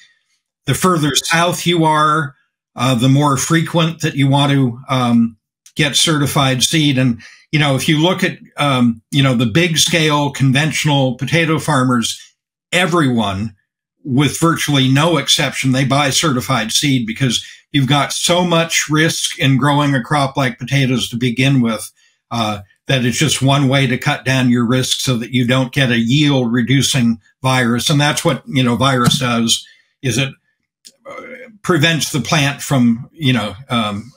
the further south you are, uh, the more frequent that you want to um, get certified seed. And you know, if you look at um, you know the big scale conventional potato farmers, everyone, with virtually no exception, they buy certified seed because you've got so much risk in growing a crop like potatoes to begin with. Uh, that it's just one way to cut down your risk so that you don't get a yield reducing virus. And that's what, you know, virus does is it prevents the plant from, you know, um,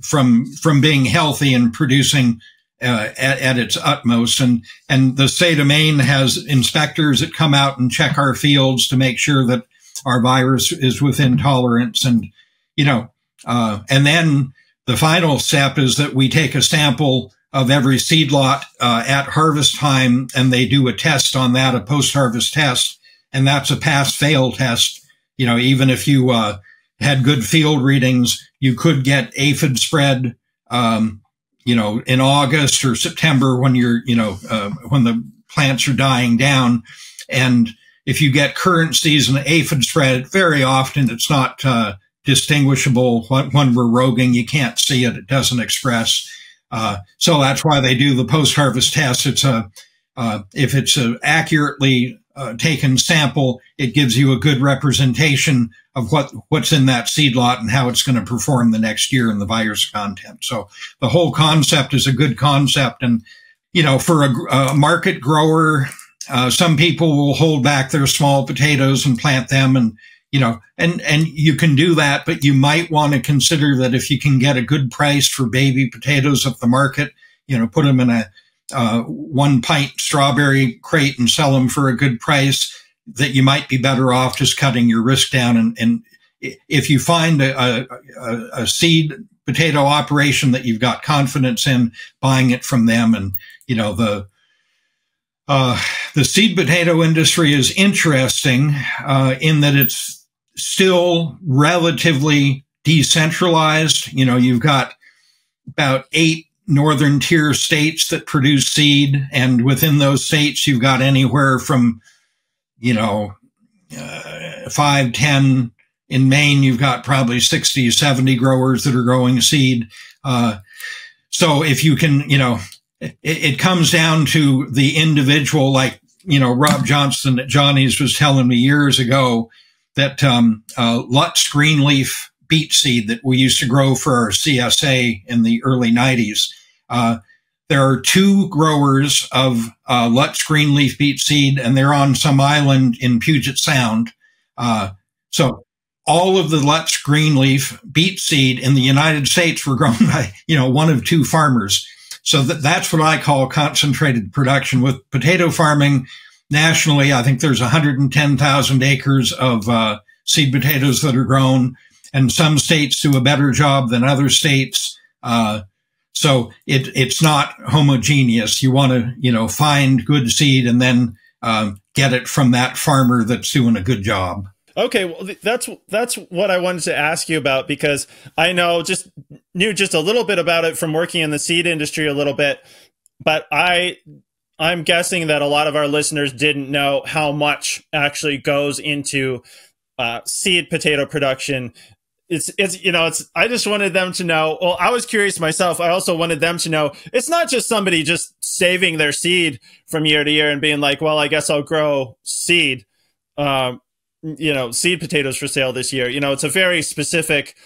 from from being healthy and producing uh, at, at, its utmost. And and the state of Maine has inspectors that come out and check our fields to make sure that our virus is within tolerance. And you know, uh, and then the final step is that we take a sample of every seed lot uh, at harvest time, and they do a test on that, a post harvest test, and that's a pass fail test you know, even if you uh, had good field readings, you could get aphid spread, um, you know, in August or September when you're, you know, uh, when the plants are dying down. And if you get current season aphid spread, very often it's not uh, distinguishable. When we're roguing, you can't see it; it doesn't express. Uh, so that's why they do the post-harvest test. It's a uh, if it's accurately uh, taken sample, it gives you a good representation of what what's in that seed lot and how it's going to perform the next year in the virus content. So the whole concept is a good concept, and you know, for a, a market grower, uh, some people will hold back their small potatoes and plant them, and you know, and and you can do that, but you might want to consider that if you can get a good price for baby potatoes at the market, you know, put them in a uh, one pint strawberry crate and sell them for a good price, that you might be better off just cutting your risk down. And, and if you find a, a, a, seed potato operation that you've got confidence in, buying it from them, and you know the uh, the seed potato industry is interesting uh, in that it's still relatively decentralized. You know, you've got about eight northern tier states that produce seed. And within those states, you've got anywhere from, you know, uh, five, 10. In Maine, you've got probably 60, 70 growers that are growing seed. Uh, so if you can, you know, it, it, comes down to the individual, like, you know, Rob Johnston at Johnny's was telling me years ago that, um, uh, Lutz Greenleaf beet seed that we used to grow for our CSA in the early 90s. Uh, there are two growers of uh, Lutz greenleaf beet seed, and they're on some island in Puget Sound. Uh, so all of the Lutz greenleaf beet seed in the United States were grown by, you know, one of two farmers. So that, that's what I call concentrated production. With potato farming nationally, I think there's 110,000 acres of uh, seed potatoes that are grown and some states do a better job than other states. Uh, so it, it's not homogeneous. You want to, you know, find good seed and then um, get it from that farmer that's doing a good job. Okay, well that's that's what I wanted to ask you about because I know just knew just a little bit about it from working in the seed industry a little bit, but I I'm guessing that a lot of our listeners didn't know how much actually goes into uh, seed potato production it's it's you know it's i just wanted them to know well i was curious myself. I also wanted them to know it's not just somebody just saving their seed from year to year and being like well i guess i'll grow seed um, you know seed potatoes for sale this year. You know it's a very specific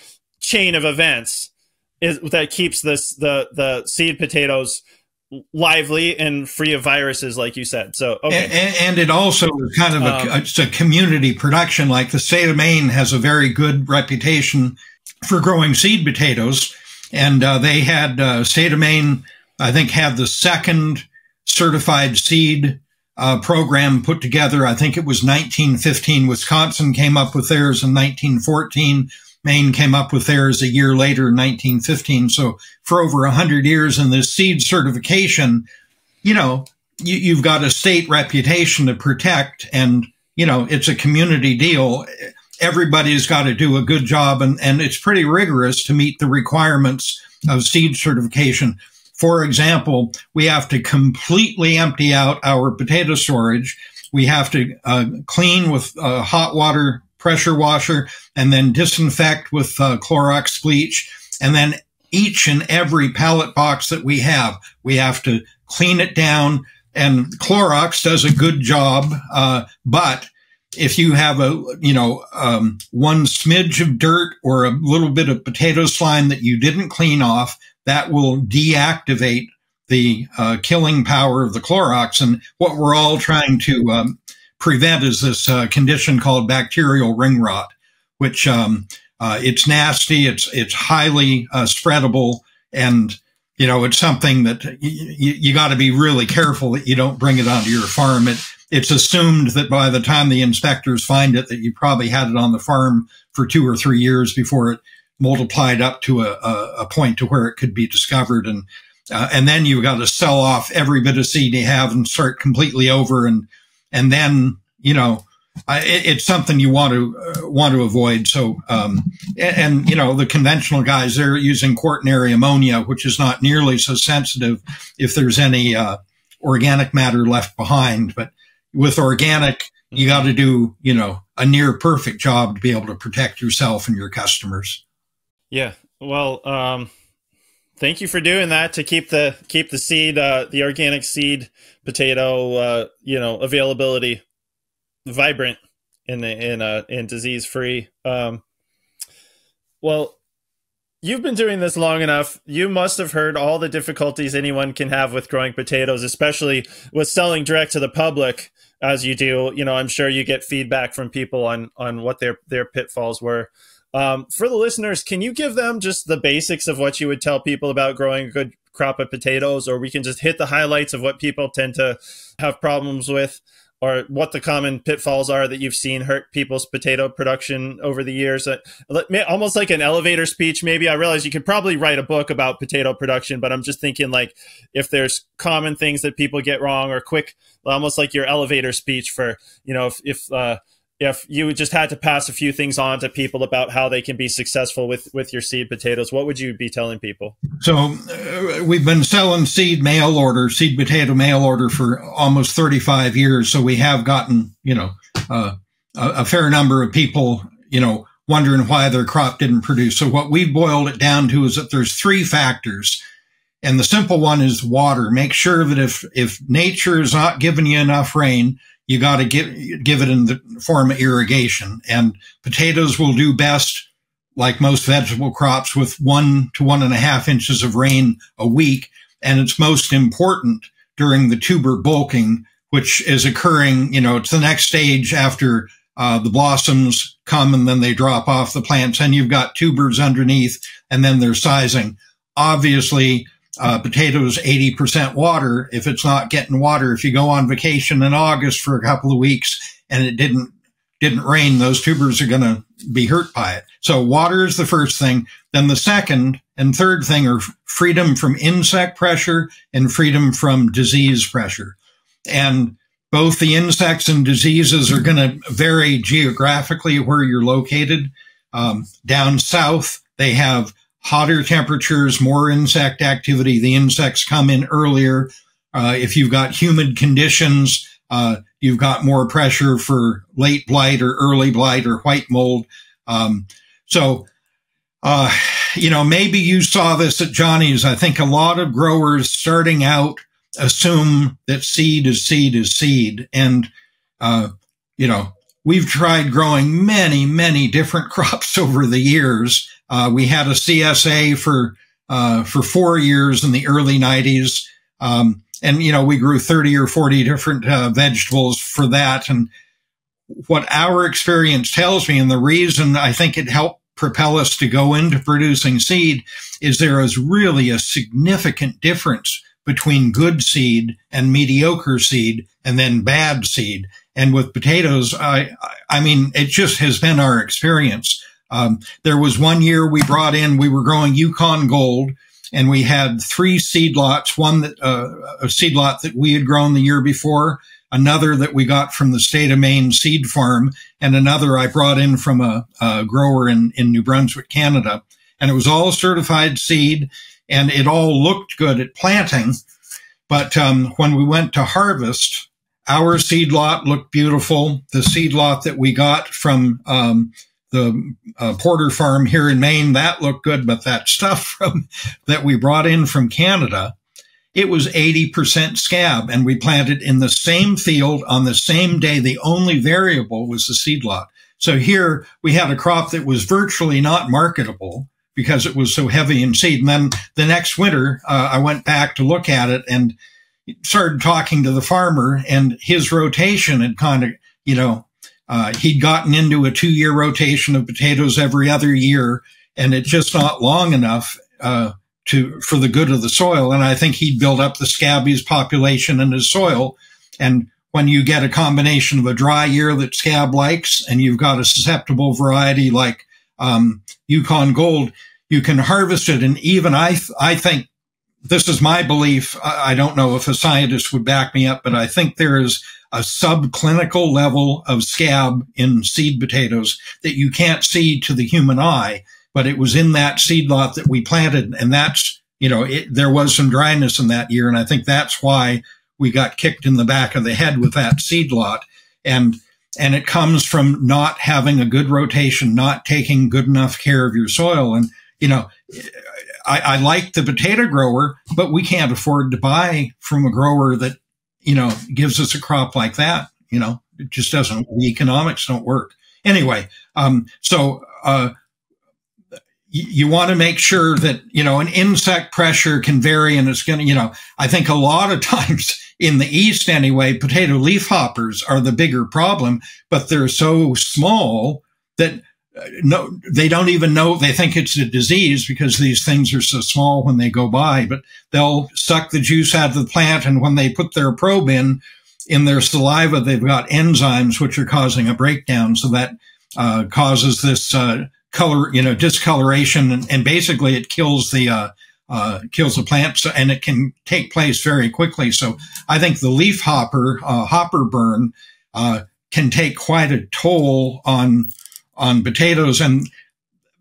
chain of events is, that keeps this the the seed potatoes lively and free of viruses, like you said. So, okay. and, and, it also is kind of a, um, it's a community production. Like the state of Maine has a very good reputation for growing seed potatoes, and uh, they had uh, state of Maine, I think, had the second certified seed uh, program put together. I think it was 1915. Wisconsin came up with theirs in 1914. Maine came up with theirs a year later, 1915. So for over 100 years in this seed certification, you know, you, you've got a state reputation to protect and, you know, it's a community deal. Everybody's got to do a good job and, and it's pretty rigorous to meet the requirements of seed certification. For example, we have to completely empty out our potato storage. We have to uh, clean with uh, hot water pressure washer and then disinfect with uh, Clorox bleach. And then each and every pallet box that we have, we have to clean it down. And Clorox does a good job. Uh, but if you have a, you know, um, one smidge of dirt or a little bit of potato slime that you didn't clean off, that will deactivate the uh, killing power of the Clorox. And what we're all trying to um, prevent is this uh, condition called bacterial ring rot, which um, uh, it's nasty, it's it's highly uh, spreadable, and you know it's something that you got to be really careful that you don't bring it onto your farm. It it's assumed that by the time the inspectors find it, that you probably had it on the farm for two or three years before it multiplied up to a, a, a point to where it could be discovered and. Uh, and then you've got to sell off every bit of seed you have and start completely over and and then you know I, it, it's something you want to uh, want to avoid. So, um, and, and, you know, the conventional guys they're using quaternary ammonia, which is not nearly so sensitive if there's any uh, organic matter left behind. But with organic, you got to do you know a near perfect job to be able to protect yourself and your customers. Yeah. Well, um, thank you for doing that to keep the keep the seed uh, the organic seed potato uh, you know availability vibrant and in uh and disease free. Um, well, you've been doing this long enough. You must have heard all the difficulties anyone can have with growing potatoes, especially with selling direct to the public as you do. You know, I'm sure you get feedback from people on on what their their pitfalls were. Um, for the listeners, can you give them just the basics of what you would tell people about growing a good crop of potatoes, or we can just hit the highlights of what people tend to have problems with? or what the common pitfalls are that you've seen hurt people's potato production over the years. Uh, almost like an elevator speech, maybe. I realize you could probably write a book about potato production, but I'm just thinking like if there's common things that people get wrong or quick, almost like your elevator speech for, you know, if, if uh, if you just had to pass a few things on to people about how they can be successful with with your seed potatoes what would you be telling people? So uh, we've been selling seed mail order seed potato mail order for almost 35 years. So we have gotten you know uh, a, a fair number of people you know wondering why their crop didn't produce. So what we've boiled it down to is that there's three factors. And the simple one is water. Make sure that if if nature is not giving you enough rain you got to give give it in the form of irrigation. And potatoes will do best, like most vegetable crops, with one to one and a half inches of rain a week. And it's most important during the tuber bulking, which is occurring. You know, it's the next stage after uh, the blossoms come and then they drop off the plants, and you've got tubers underneath, and then they're sizing. Obviously, uh, potatoes 80% water if it's not getting water. If you go on vacation in August for a couple of weeks and it didn't didn't rain, those tubers are going to be hurt by it. So water is the first thing. Then the second and third thing are freedom from insect pressure and freedom from disease pressure. And both the insects and diseases are going to vary geographically where you're located. Um, down south, they have hotter temperatures, more insect activity. The insects come in earlier. Uh, if you've got humid conditions, uh, you've got more pressure for late blight or early blight or white mold. Um, so, uh, you know, maybe you saw this at Johnny's. I think a lot of growers starting out assume that seed is seed is seed. And, uh, you know, we've tried growing many, many different crops over the years. Uh, we had a CSA for uh, for four years in the early '90s, um, and you know we grew 30 or 40 different uh, vegetables for that. And what our experience tells me, and the reason I think it helped propel us to go into producing seed, is there is really a significant difference between good seed and mediocre seed, and then bad seed. And with potatoes, I I mean it just has been our experience um, there was one year we brought in, we were growing Yukon Gold, and we had three seed lots. One that uh, a seed lot that we had grown the year before, another that we got from the state of Maine seed farm, and another I brought in from a, a grower in in New Brunswick, Canada. And it was all certified seed, and it all looked good at planting. But um, when we went to harvest, our seed lot looked beautiful. The seed lot that we got from um, the uh, Porter farm here in Maine, that looked good, but that stuff from that we brought in from Canada, it was 80% scab and we planted in the same field on the same day. The only variable was the seed lot. So here we had a crop that was virtually not marketable because it was so heavy in seed. And then the next winter, uh, I went back to look at it and started talking to the farmer and his rotation had kind of, you know, uh, he'd gotten into a two year rotation of potatoes every other year, and it's just not long enough uh, to for the good of the soil. And I think he'd built up the scabies population in his soil. And when you get a combination of a dry year that scab likes, and you've got a susceptible variety like um, Yukon Gold, you can harvest it. And even I, th- I think this is my belief. I, I don't know if a scientist would back me up, but I think there is a subclinical level of scab in seed potatoes that you can't see to the human eye, but it was in that seed lot that we planted. And that's, you know, it, there was some dryness in that year. And I think that's why we got kicked in the back of the head with that seed lot. And, and it comes from not having a good rotation, not taking good enough care of your soil. And, you know, I, I like the potato grower, but we can't afford to buy from a grower that you know, gives us a crop like that, you know, it just doesn't. The economics don't work anyway. Um, so uh, you want to make sure that you know an insect pressure can vary, and it's going to you know I think a lot of times in the east anyway, potato leaf hoppers are the bigger problem, but they're so small that no, they don't even know. They think it's a disease because these things are so small when they go by, but they'll suck the juice out of the plant. And when they put their probe in, in their saliva, they've got enzymes which are causing a breakdown. So that uh, causes this uh, color, you know, discoloration, and, and basically it kills the uh, uh kills the plant, so, and it can take place very quickly. So I think the leaf hopper uh, hopper burn uh, can take quite a toll on on potatoes and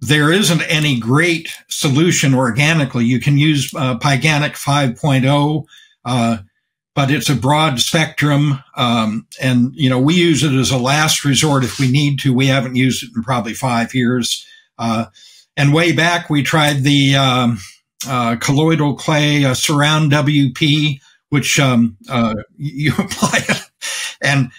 there isn't any great solution organically. You can use uh, Pyganic 5.0, uh, but it's a broad spectrum. Um, and, you know, we use it as a last resort if we need to. We haven't used it in probably five years. Uh, and way back, we tried the um, uh, colloidal clay uh, surround WP, which um, uh, you apply it. And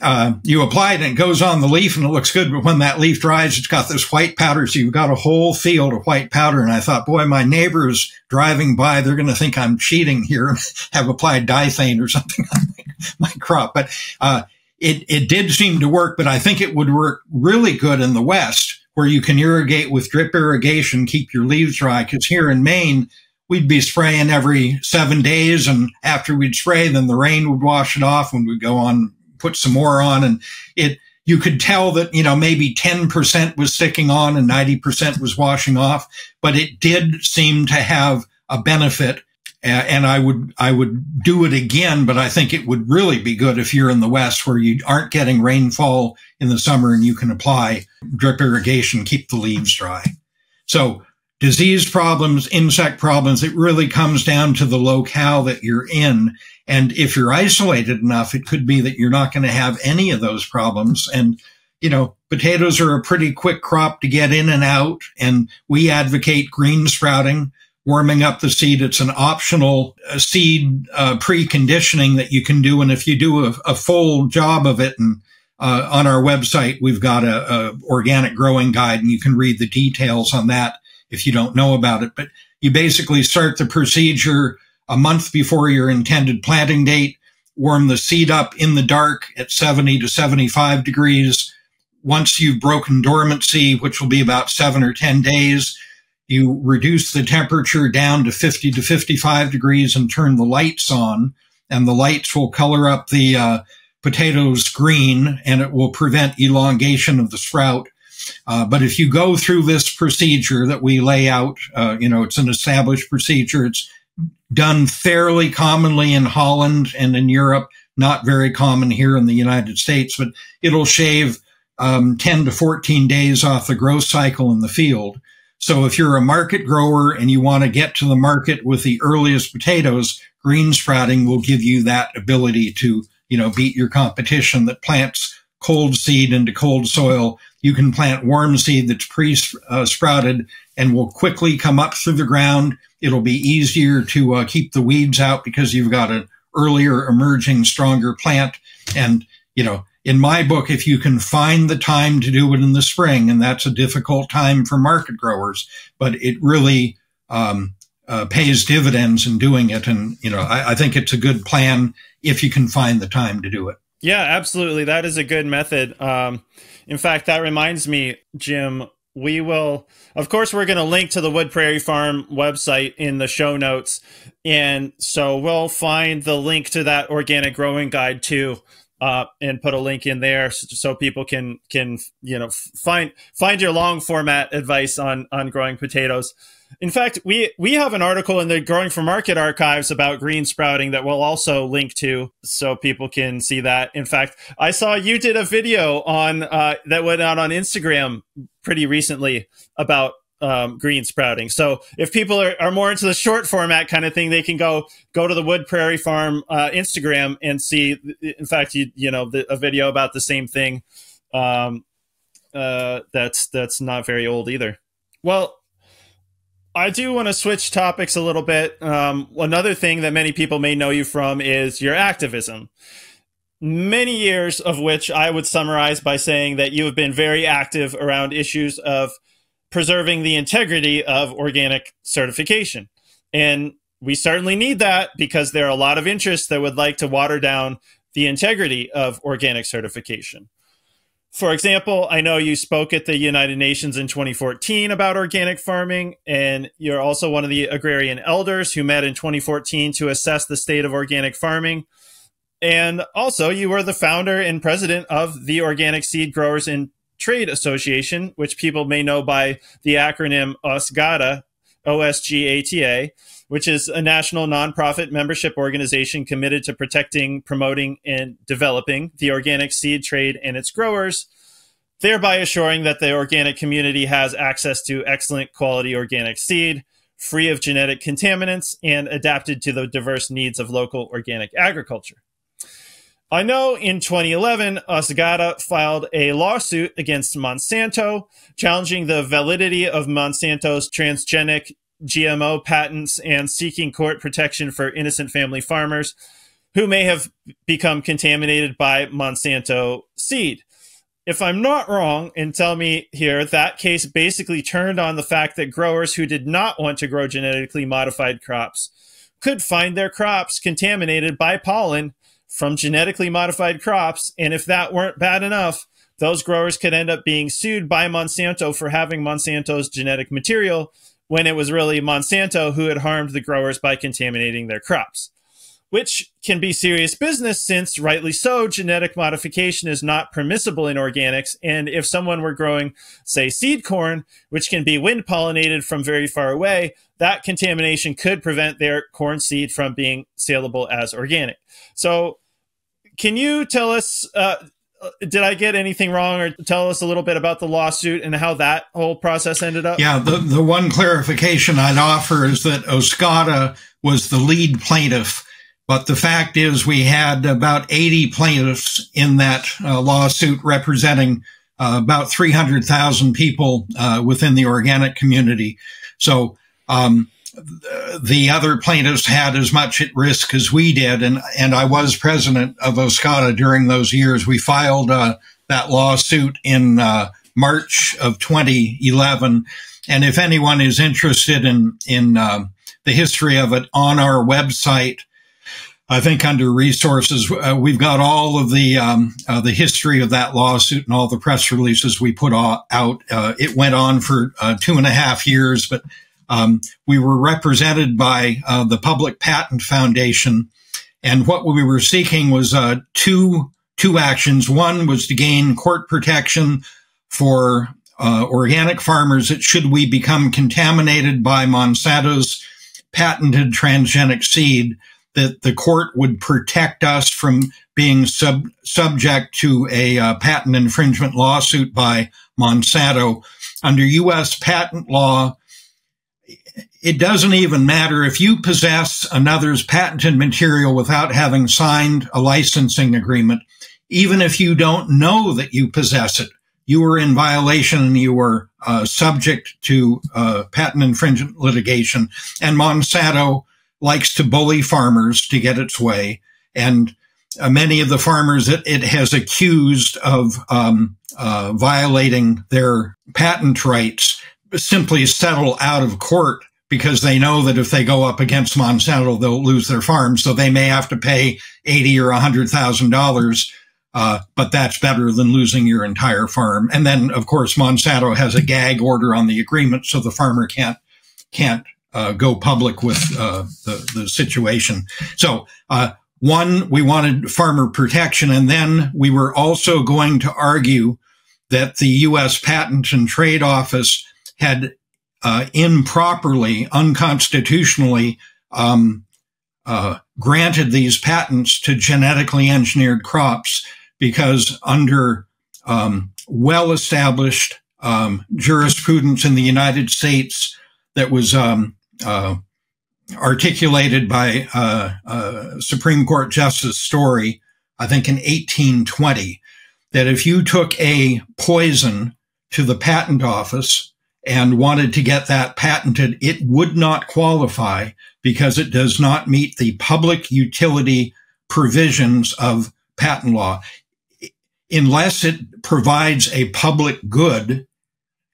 uh, you apply it and it goes on the leaf and it looks good. But when that leaf dries, it's got this white powder. So you've got a whole field of white powder. And I thought, boy, my neighbors driving by, they're going to think I'm cheating here, and have applied Dithane or something on my, crop. But, uh, it, it did seem to work, but I think it would work really good in the West where you can irrigate with drip irrigation, keep your leaves dry. Cause here in Maine, we'd be spraying every seven days. And after we'd spray, then the rain would wash it off and we'd go on put some more on and it, you could tell that, you know, maybe 10% was sticking on and 90% was washing off, but it did seem to have a benefit. And I would, I would do it again, but I think it would really be good if you're in the West where you aren't getting rainfall in the summer and you can apply drip irrigation, keep the leaves dry. So disease problems, insect problems, it really comes down to the locale that you're in. And if you're isolated enough, it could be that you're not going to have any of those problems. And, you know, potatoes are a pretty quick crop to get in and out. And we advocate green sprouting, warming up the seed. It's an optional uh, seed uh, preconditioning that you can do. And if you do a, a full job of it and uh, on our website, we've got a, a organic growing guide and you can read the details on that if you don't know about it. But you basically start the procedure a month before your intended planting date, warm the seed up in the dark at 70 to 75 degrees. Once you've broken dormancy, which will be about seven or 10 days, you reduce the temperature down to 50 to 55 degrees and turn the lights on. And the lights will color up the uh, potatoes green and it will prevent elongation of the sprout. Uh, but if you go through this procedure that we lay out, uh, you know, it's an established procedure. It's done fairly commonly in Holland and in Europe, not very common here in the United States, but it'll shave um, 10 to 14 days off the growth cycle in the field. So if you're a market grower and you want to get to the market with the earliest potatoes, green sprouting will give you that ability to, you know, beat your competition that plants cold seed into cold soil. You can plant worm seed that's pre-sprouted and will quickly come up through the ground It'll be easier to uh, keep the weeds out because you've got an earlier emerging, stronger plant. And, you know, in my book, if you can find the time to do it in the spring, and that's a difficult time for market growers, but it really um, uh, pays dividends in doing it. And, you know, I, I think it's a good plan if you can find the time to do it. Yeah, absolutely. That is a good method. Um, in fact, that reminds me, Jim, we will, of course, we're going to link to the Wood Prairie Farm website in the show notes. And so we'll find the link to that organic growing guide too. Uh, and put a link in there so, so, people can can you know find find your long format advice on on growing potatoes. In fact, we we have an article in the Growing for Market archives about green sprouting that we'll also link to, so people can see that. In fact, I saw you did a video on uh, that went out on Instagram pretty recently about um, green sprouting. So if people are, are more into the short format kind of thing, they can go go to the Wood Prairie Farm uh, Instagram and see. In fact, you you know the, a video about the same thing. Um, uh, that's that's not very old either. Well, I do want to switch topics a little bit. Um, another thing that many people may know you from is your activism. many years of which I would summarize by saying that you have been very active around issues of preserving the integrity of organic certification. And we certainly need that because there are a lot of interests that would like to water down the integrity of organic certification. For example, I know you spoke at the United Nations in 2014 about organic farming, and you're also one of the agrarian elders who met in 2014 to assess the state of organic farming. And also, you were the founder and president of the Organic Seed Growers and Trade Association, which people may know by the acronym OSGATA, OSGATA, which is a national nonprofit membership organization committed to protecting, promoting, and developing the organic seed trade and its growers, thereby assuring that the organic community has access to excellent quality organic seed, free of genetic contaminants, and adapted to the diverse needs of local organic agriculture. I know in 2011, OSGATA filed a lawsuit against Monsanto, challenging the validity of Monsanto's transgenic GMO patents and seeking court protection for innocent family farmers who may have become contaminated by Monsanto seed. If I'm not wrong, and tell me here, that case basically turned on the fact that growers who did not want to grow genetically modified crops could find their crops contaminated by pollen from genetically modified crops. And if that weren't bad enough, those growers could end up being sued by Monsanto for having Monsanto's genetic material when it was really Monsanto who had harmed the growers by contaminating their crops, which can be serious business since, rightly so, genetic modification is not permissible in organics. And if someone were growing, say, seed corn, which can be wind pollinated from very far away, that contamination could prevent their corn seed from being saleable as organic. So, can you tell us? Uh, did I get anything wrong, or tell us a little bit about the lawsuit and how that whole process ended up? Yeah, the the one clarification I'd offer is that OSGATA was the lead plaintiff, but the fact is we had about 80 plaintiffs in that uh, lawsuit representing uh, about 300,000 people uh, within the organic community. So um, the other plaintiffs had as much at risk as we did, and and I was president of OSGATA during those years. We filed uh, that lawsuit in uh, March of 2011, and if anyone is interested in in uh, the history of it on our website. I think under resources, uh, we've got all of the um, uh, the history of that lawsuit and all the press releases we put out. Uh, it went on for two and a half years, but um, we were represented by uh, the Public Patent Foundation, and what we were seeking was uh, two two actions. One was to gain court protection for uh, organic farmers that should we become contaminated by Monsanto's patented transgenic seed, that the court would protect us from being sub- subject to a uh, patent infringement lawsuit by Monsanto. Under U.S. patent law, it doesn't even matter if you possess another's patented material without having signed a licensing agreement. Even if you don't know that you possess it, you are in violation and you are uh, subject to uh, patent infringement litigation. And Monsanto likes to bully farmers to get its way. And uh, many of the farmers that it has accused of um, uh, violating their patent rights simply settle out of court because they know that if they go up against Monsanto, they'll lose their farm. So they may have to pay eighty or a hundred thousand dollars. Uh, but that's better than losing your entire farm. And then, of course, Monsanto has a gag order on the agreement, so the farmer can't can't uh, go public with uh, the the situation. So, uh, one, we wanted farmer protection, and then we were also going to argue that the U.S. Patent and Trade Office had uh, improperly, unconstitutionally um, uh, granted these patents to genetically engineered crops because under um, well-established um, jurisprudence in the United States that was um, uh, articulated by uh, uh, Supreme Court Justice Story, I think in 1820, that if you took a poison to the patent office and wanted to get that patented, it would not qualify because it does not meet the public utility provisions of patent law. Unless it provides a public good,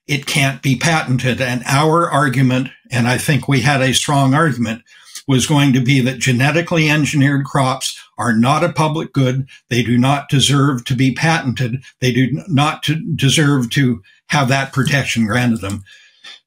it can't be patented. And our argument, and I think we had a strong argument, was going to be that genetically engineered crops are not a public good. They do not deserve to be patented. They do not to deserve to have that protection granted them.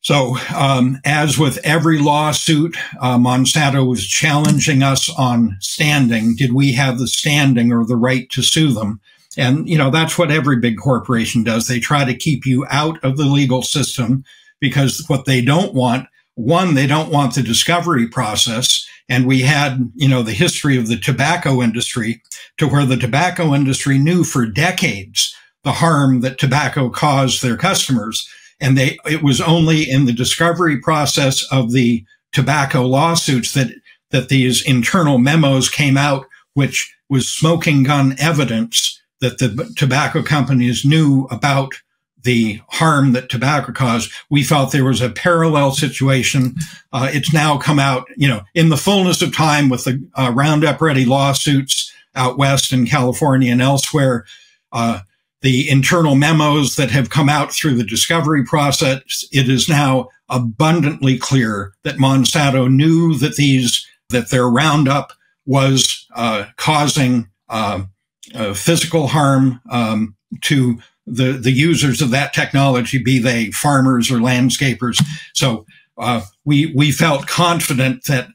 So, um, as with every lawsuit, uh, Monsanto was challenging us on standing. Did we have the standing or the right to sue them? And, you know, that's what every big corporation does. They try to keep you out of the legal system because what they don't want, one, they don't want the discovery process. And we had, you know, the history of the tobacco industry to where the tobacco industry knew for decades the harm that tobacco caused their customers. And they, it was only in the discovery process of the tobacco lawsuits that, that these internal memos came out, which was smoking gun evidence that the tobacco companies knew about the harm that tobacco caused. We felt there was a parallel situation. Uh, it's now come out, you know, in the fullness of time with the uh, Roundup Ready lawsuits out west in California and elsewhere. Uh, the internal memos that have come out through the discovery process, it is now abundantly clear that Monsanto knew that these, that their Roundup was uh, causing uh, uh, physical harm um, to the, the users of that technology, be they farmers or landscapers. So uh, we, we felt confident that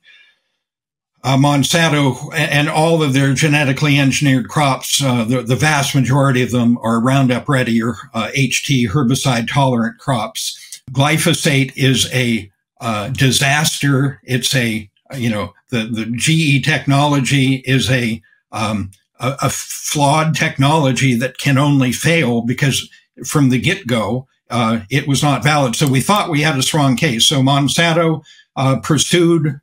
uh, Monsanto and all of their genetically engineered crops, uh, the, the, vast majority of them are Roundup Ready or HT uh, herbicide tolerant crops. Glyphosate is a uh, disaster. It's a, you know, the, the GE technology is a, um, a, a, flawed technology that can only fail because from the get go, uh, it was not valid. So we thought we had a strong case. So Monsanto uh, pursued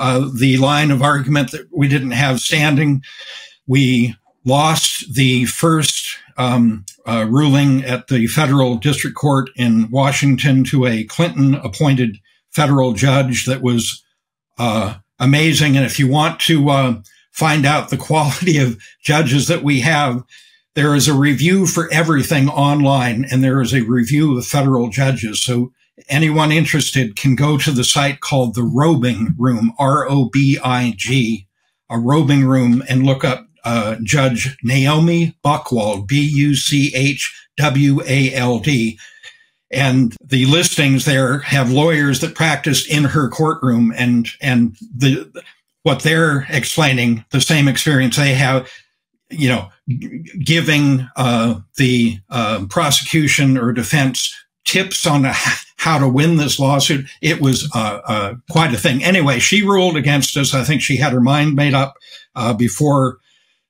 uh, the line of argument that we didn't have standing. We lost the first um, uh, ruling at the federal district court in Washington to a Clinton appointed federal judge that was uh, amazing. And if you want to uh, find out the quality of judges that we have, there is a review for everything online and there is a review of federal judges. So anyone interested can go to the site called the Robing Room, R-O-B-I-G, a Robing Room, and look up uh, Judge Naomi Buchwald, B-U-C-H-W-A-L-D. And the listings there have lawyers that practiced in her courtroom and, and the, what they're explaining, the same experience they have, you know, giving, uh, the, uh, prosecution or defense tips on how to win this lawsuit. It was uh, uh, quite a thing. Anyway, she ruled against us. I think she had her mind made up uh, before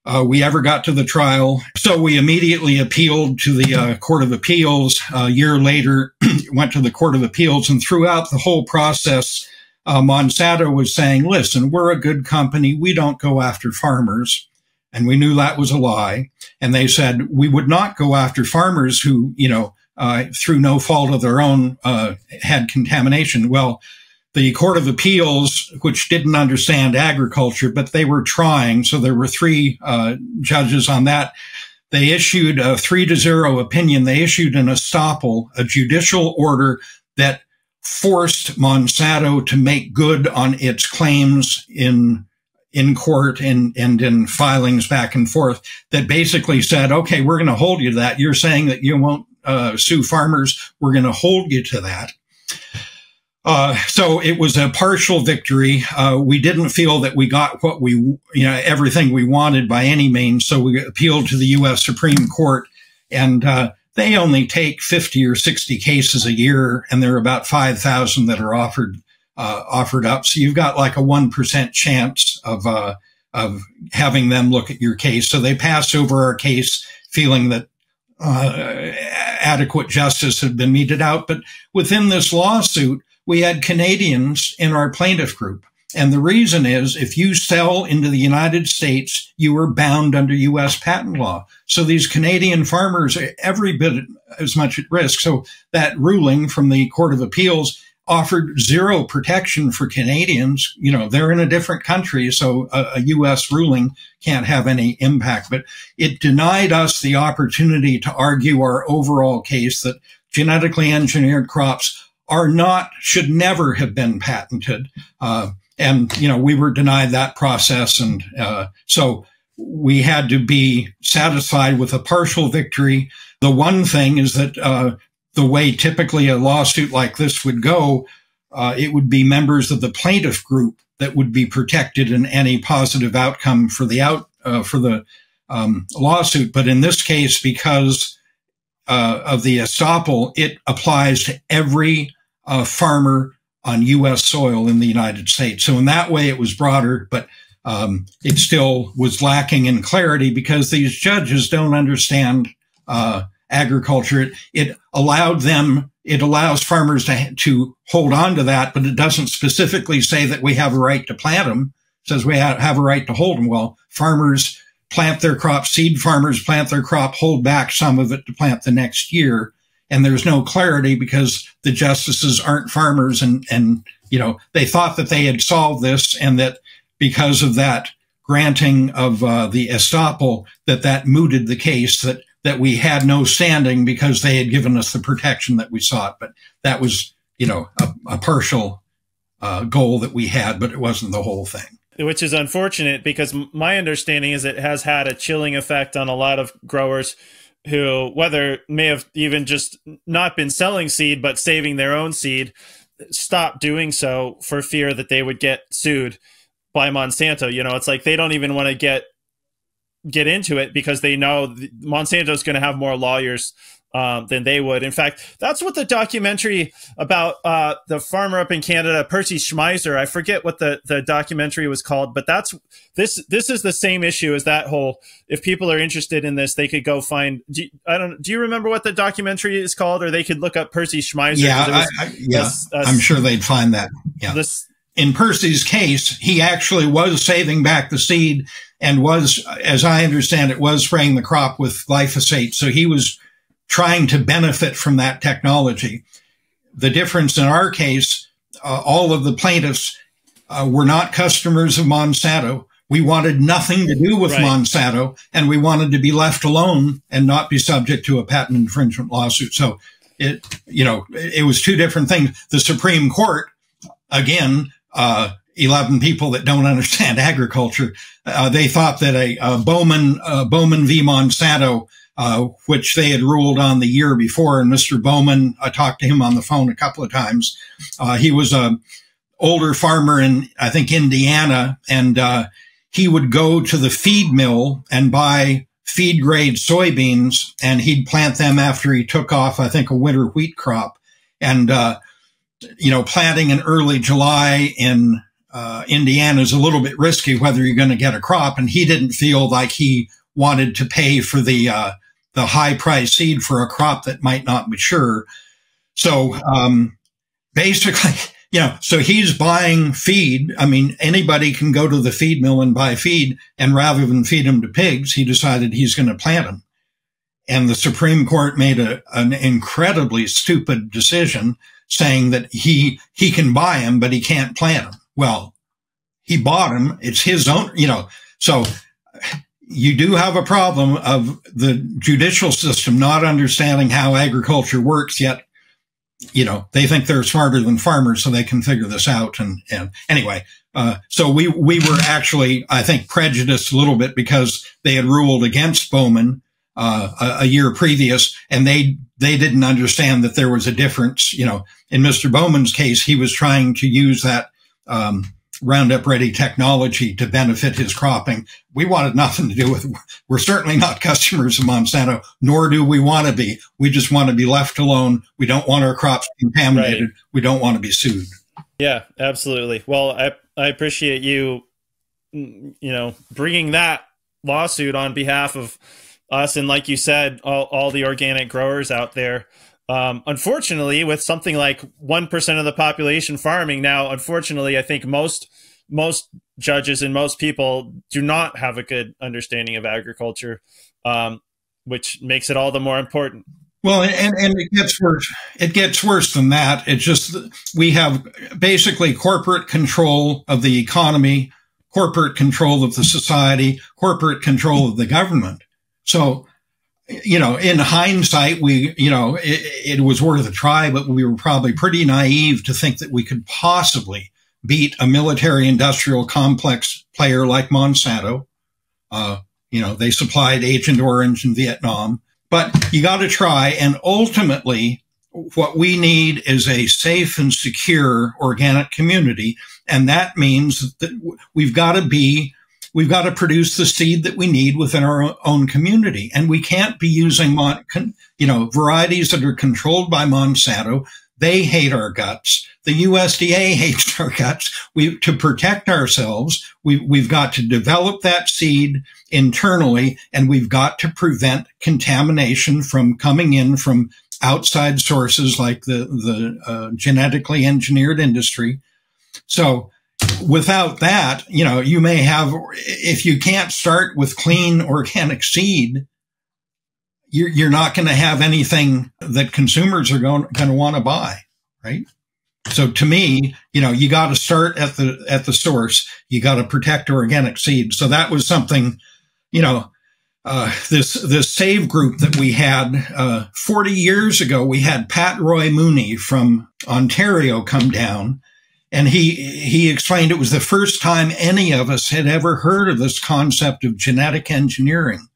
uh, we ever got to the trial. So we immediately appealed to the uh, Court of Appeals. A year later, went to the Court of Appeals, and throughout the whole process, uh, Monsanto was saying, "Listen, we're a good company. We don't go after farmers." And we knew that was a lie. And they said, we would not go after farmers who, you know, uh, through no fault of their own, uh, had contamination. Well, the Court of Appeals, which didn't understand agriculture, but they were trying. So there were three uh, judges on that. They issued a three to zero opinion. They issued an estoppel, a judicial order that forced Monsanto to make good on its claims in in court and, and in filings back and forth that basically said, okay, we're going to hold you to that. You're saying that you won't uh, sue farmers. We're going to hold you to that. Uh, so it was a partial victory. Uh, we didn't feel that we got what we, you know, everything we wanted by any means. So we appealed to the U.S. Supreme Court and, uh, they only take 50 or 60 cases a year and there are about 5,000 that are offered, uh, offered up. So you've got like a 1% chance of, uh, of having them look at your case. So they passed over our case feeling that uh, adequate justice had been meted out. But within this lawsuit, we had Canadians in our plaintiff group. And the reason is if you sell into the United States, you are bound under U.S. patent law. So these Canadian farmers are every bit as much at risk. So that ruling from the Court of Appeals offered zero protection for Canadians. You know, they're in a different country, so a, a, U.S. ruling can't have any impact. But it denied us the opportunity to argue our overall case that genetically engineered crops are not, should never have been patented. Uh, and, you know, we were denied that process. And uh, so we had to be satisfied with a partial victory. The one thing is that uh, the way typically a lawsuit like this would go, uh, it would be members of the plaintiff group that would be protected in any positive outcome for the out uh, for the um, lawsuit. But in this case, because uh, of the estoppel, it applies to every uh, farmer on U.S. soil in the United States. So in that way, it was broader, but um, it still was lacking in clarity because these judges don't understand uh, agriculture. It, it allowed them, it allows farmers to, to hold on to that, but it doesn't specifically say that we have a right to plant them. It says we have, have a right to hold them. Well, farmers plant their crop, seed farmers plant their crop, hold back some of it to plant the next year. And there's no clarity because the justices aren't farmers and, and, you know, they thought that they had solved this and that because of that granting of uh, the estoppel, that that mooted the case that that we had no standing because they had given us the protection that we sought. But that was, you know, a, a partial uh, goal that we had, but it wasn't the whole thing. Which is unfortunate because my understanding is it has had a chilling effect on a lot of growers who, whether may have even just not been selling seed, but saving their own seed, stopped doing so for fear that they would get sued by Monsanto. You know, it's like they don't even want to get get into it because they know Monsanto's going to have more lawyers um, than they would. In fact, that's what the documentary about uh, the farmer up in Canada, Percy Schmeiser. I forget what the, the documentary was called, but that's this. This is the same issue as that whole. If people are interested in this, they could go find. Do, I don't. Do you remember what the documentary is called, or they could look up Percy Schmeiser? Yeah, I, I, yeah. A, a, I'm sure they'd find that. Yeah. This, in Percy's case, he actually was saving back the seed and was, as I understand it, was spraying the crop with glyphosate. So he was trying to benefit from that technology. The difference in our case, uh, all of the plaintiffs uh, were not customers of Monsanto. We wanted nothing to do with right. Monsanto and we wanted to be left alone and not be subject to a patent infringement lawsuit. So it, you know, it was two different things. The Supreme Court, again, uh, 11 people that don't understand agriculture. Uh, they thought that a, a Bowman, uh, Bowman v. Monsanto, uh, which they had ruled on the year before. And Mr. Bowman, I talked to him on the phone a couple of times. Uh, he was a older farmer in, I think, Indiana. And, uh, he would go to the feed mill and buy feed grade soybeans and he'd plant them after he took off, I think, a winter wheat crop. And, uh, you know, planting in early July in uh, Indiana is a little bit risky whether you're going to get a crop. And he didn't feel like he wanted to pay for the uh, the high price seed for a crop that might not mature. So um, basically, you know, so he's buying feed. I mean, anybody can go to the feed mill and buy feed, and rather than feed them to pigs, he decided he's going to plant them. And the Supreme Court made a, an incredibly stupid decision saying that he he can buy them, but he can't plant them. Well, he bought him. It's his own, you know. So you do have a problem of the judicial system not understanding how agriculture works yet. You know, they think they're smarter than farmers, so they can figure this out. And, and anyway, uh, so we, we were actually, I think, prejudiced a little bit because they had ruled against Bowman, uh, a, a year previous and they, they didn't understand that there was a difference. You know, in Mr. Bowman's case, he was trying to use that um, Roundup Ready technology to benefit his cropping. We wanted nothing to do with. We're certainly not customers of Monsanto, nor do we want to be. We just want to be left alone. We don't want our crops contaminated. Right. We don't want to be sued. Yeah, absolutely. Well, I I appreciate you, you know, bringing that lawsuit on behalf of us and, like you said, all, all the organic growers out there. Um, unfortunately, with something like one percent of the population farming now, unfortunately, I think most most judges and most people do not have a good understanding of agriculture, um, which makes it all the more important. Well, and, and it gets worse. It gets worse than that. It's just we have basically corporate control of the economy, corporate control of the society, corporate control of the government. So, you know, in hindsight, we, you know, it, it was worth a try, but we were probably pretty naive to think that we could possibly beat a military industrial complex player like Monsanto. Uh, you know, they supplied Agent Orange in Vietnam. But you got to try. And ultimately, what we need is a safe and secure organic community. And that means that we've got to be, we've got to produce the seed that we need within our own community. And we can't be using, you know, varieties that are controlled by Monsanto. They hate our guts. The USDA hates our guts. We, to protect ourselves, we, we've got to develop that seed internally and we've got to prevent contamination from coming in from outside sources like the, the uh, genetically engineered industry. So without that, you know, you may have, if you can't start with clean organic seed, you're, you're not going to have anything that consumers are going, going to want to buy, right? So to me, you know, you got to start at the at the source. You got to protect organic seed. So that was something, you know, uh, this this save group that we had uh, 40 years ago. We had Pat Roy Mooney from Ontario come down, and he he explained it was the first time any of us had ever heard of this concept of genetic engineering,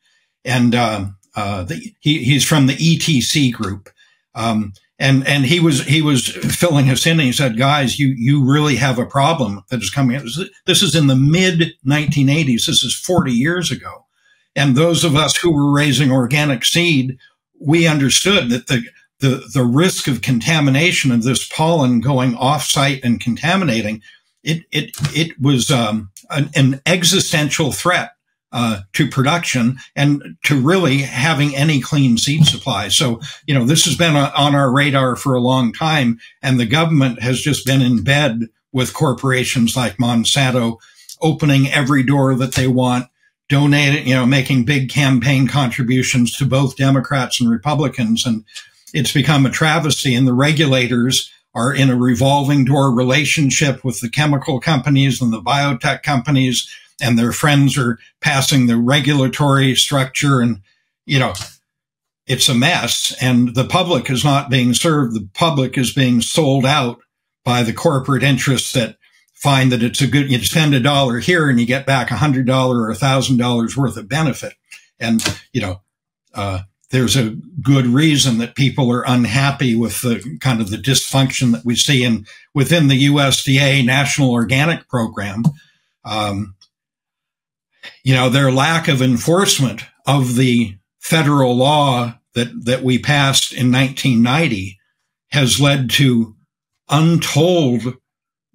and um, uh, the, he, he's from the ETC group. Um, and and he was he was filling us in and he said guys you you really have a problem that is coming this is in the mid 1980s this is 40 years ago. And those of us who were raising organic seed we understood that the the the risk of contamination of this pollen going off site and contaminating it it it was um, an, an existential threat uh, to production and to really having any clean seed supply. So, you know, this has been a, on our radar for a long time, and the government has just been in bed with corporations like Monsanto, opening every door that they want, donating, you know, making big campaign contributions to both Democrats and Republicans. And it's become a travesty, and the regulators are in a revolving door relationship with the chemical companies and the biotech companies and their friends are passing the regulatory structure and, you know, it's a mess and the public is not being served. The public is being sold out by the corporate interests that find that it's a good, you spend a dollar here and you get back a hundred dollar or a thousand dollars worth of benefit. And, you know, uh, there's a good reason that people are unhappy with the kind of the dysfunction that we see in within the USDA National Organic Program. Um, you know, their lack of enforcement of the federal law that, that we passed in 1990 has led to untold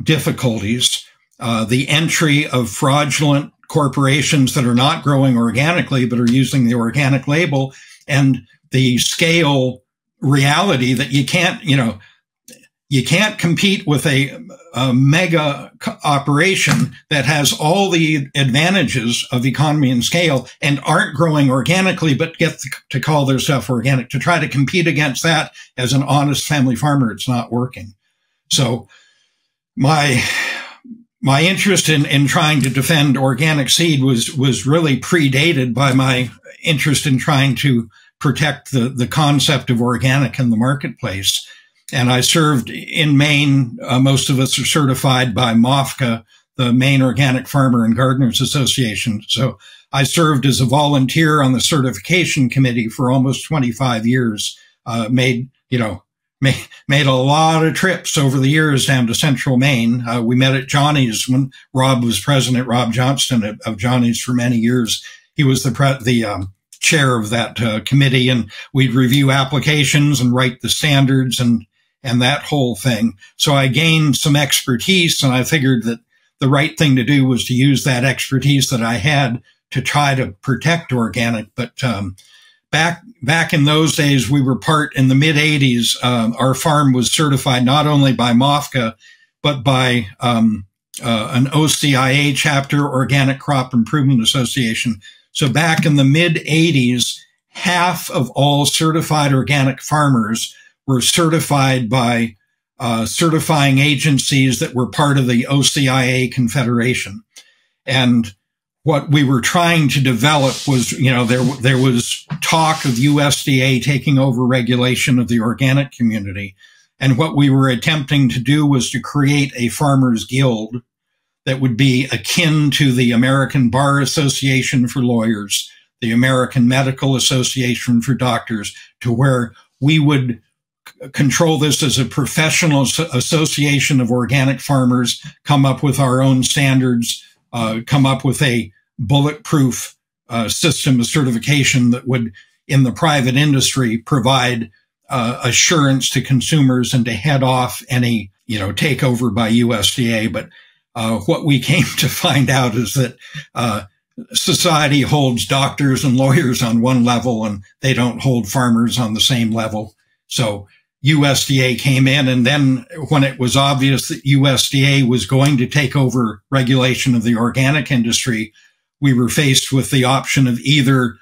difficulties. Uh, the entry of fraudulent corporations that are not growing organically, but are using the organic label and the scale reality that you can't, you know, you can't compete with a, a, mega operation that has all the advantages of economy and scale and aren't growing organically, but get to call their stuff organic. To try to compete against that as an honest family farmer, it's not working. So my my interest in, in trying to defend organic seed was was really predated by my interest in trying to protect the, the concept of organic in the marketplace and I served in Maine. Uh, most of us are certified by MOFGA, the Maine Organic Farmer and Gardeners Association. So I served as a volunteer on the certification committee for almost 25 years. Uh, made, you know, made, a lot of trips over the years down to central Maine. Uh, we met at Johnny's when Rob was president, Rob Johnston of, of Johnny's for many years. He was the, pre- the, um, chair of that uh, committee and we'd review applications and write the standards and and that whole thing. So I gained some expertise and I figured that the right thing to do was to use that expertise that I had to try to protect organic. But, um, back, back in those days, we were part in the mid eighties. Um, our farm was certified not only by MOFGA, but by, um, uh, an OCIA chapter, Organic Crop Improvement Association. So back in the mid 80s, half of all certified organic farmers were certified by uh, certifying agencies that were part of the OCIA Confederation. And what we were trying to develop was, you know, there, there was talk of USDA taking over regulation of the organic community. And what we were attempting to do was to create a farmers guild that would be akin to the American Bar Association for lawyers, the American Medical Association for doctors, to where we would control this as a professional association of organic farmers, come up with our own standards, uh, come up with a bulletproof uh, system of certification that would, in the private industry, provide uh, assurance to consumers and to head off any, you know, takeover by USDA. But uh, what we came to find out is that uh, society holds doctors and lawyers on one level, and they don't hold farmers on the same level. So USDA came in. And then when it was obvious that USDA was going to take over regulation of the organic industry, we were faced with the option of either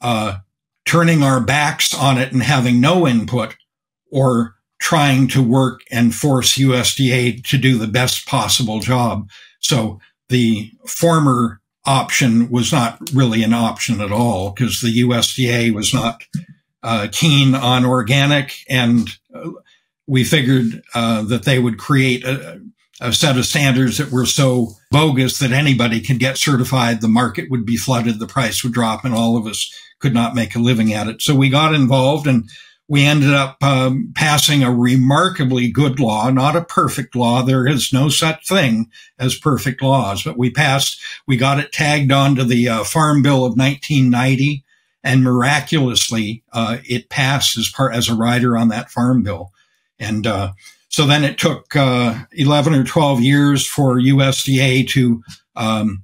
uh, turning our backs on it and having no input or trying to work and force USDA to do the best possible job. So the former option was not really an option at all because the USDA was not uh, keen on organic, and we figured uh, that they would create a, a, set of standards that were so bogus that anybody could get certified. The market would be flooded, the price would drop, and all of us could not make a living at it. So we got involved and we ended up um, passing a remarkably good law, not a perfect law. There is no such thing as perfect laws, but we passed, we got it tagged onto the uh, Farm Bill of 1990 and miraculously uh, it passed as part as a rider on that farm bill. And uh, so then it took uh, 11 or 12 years for USDA to um,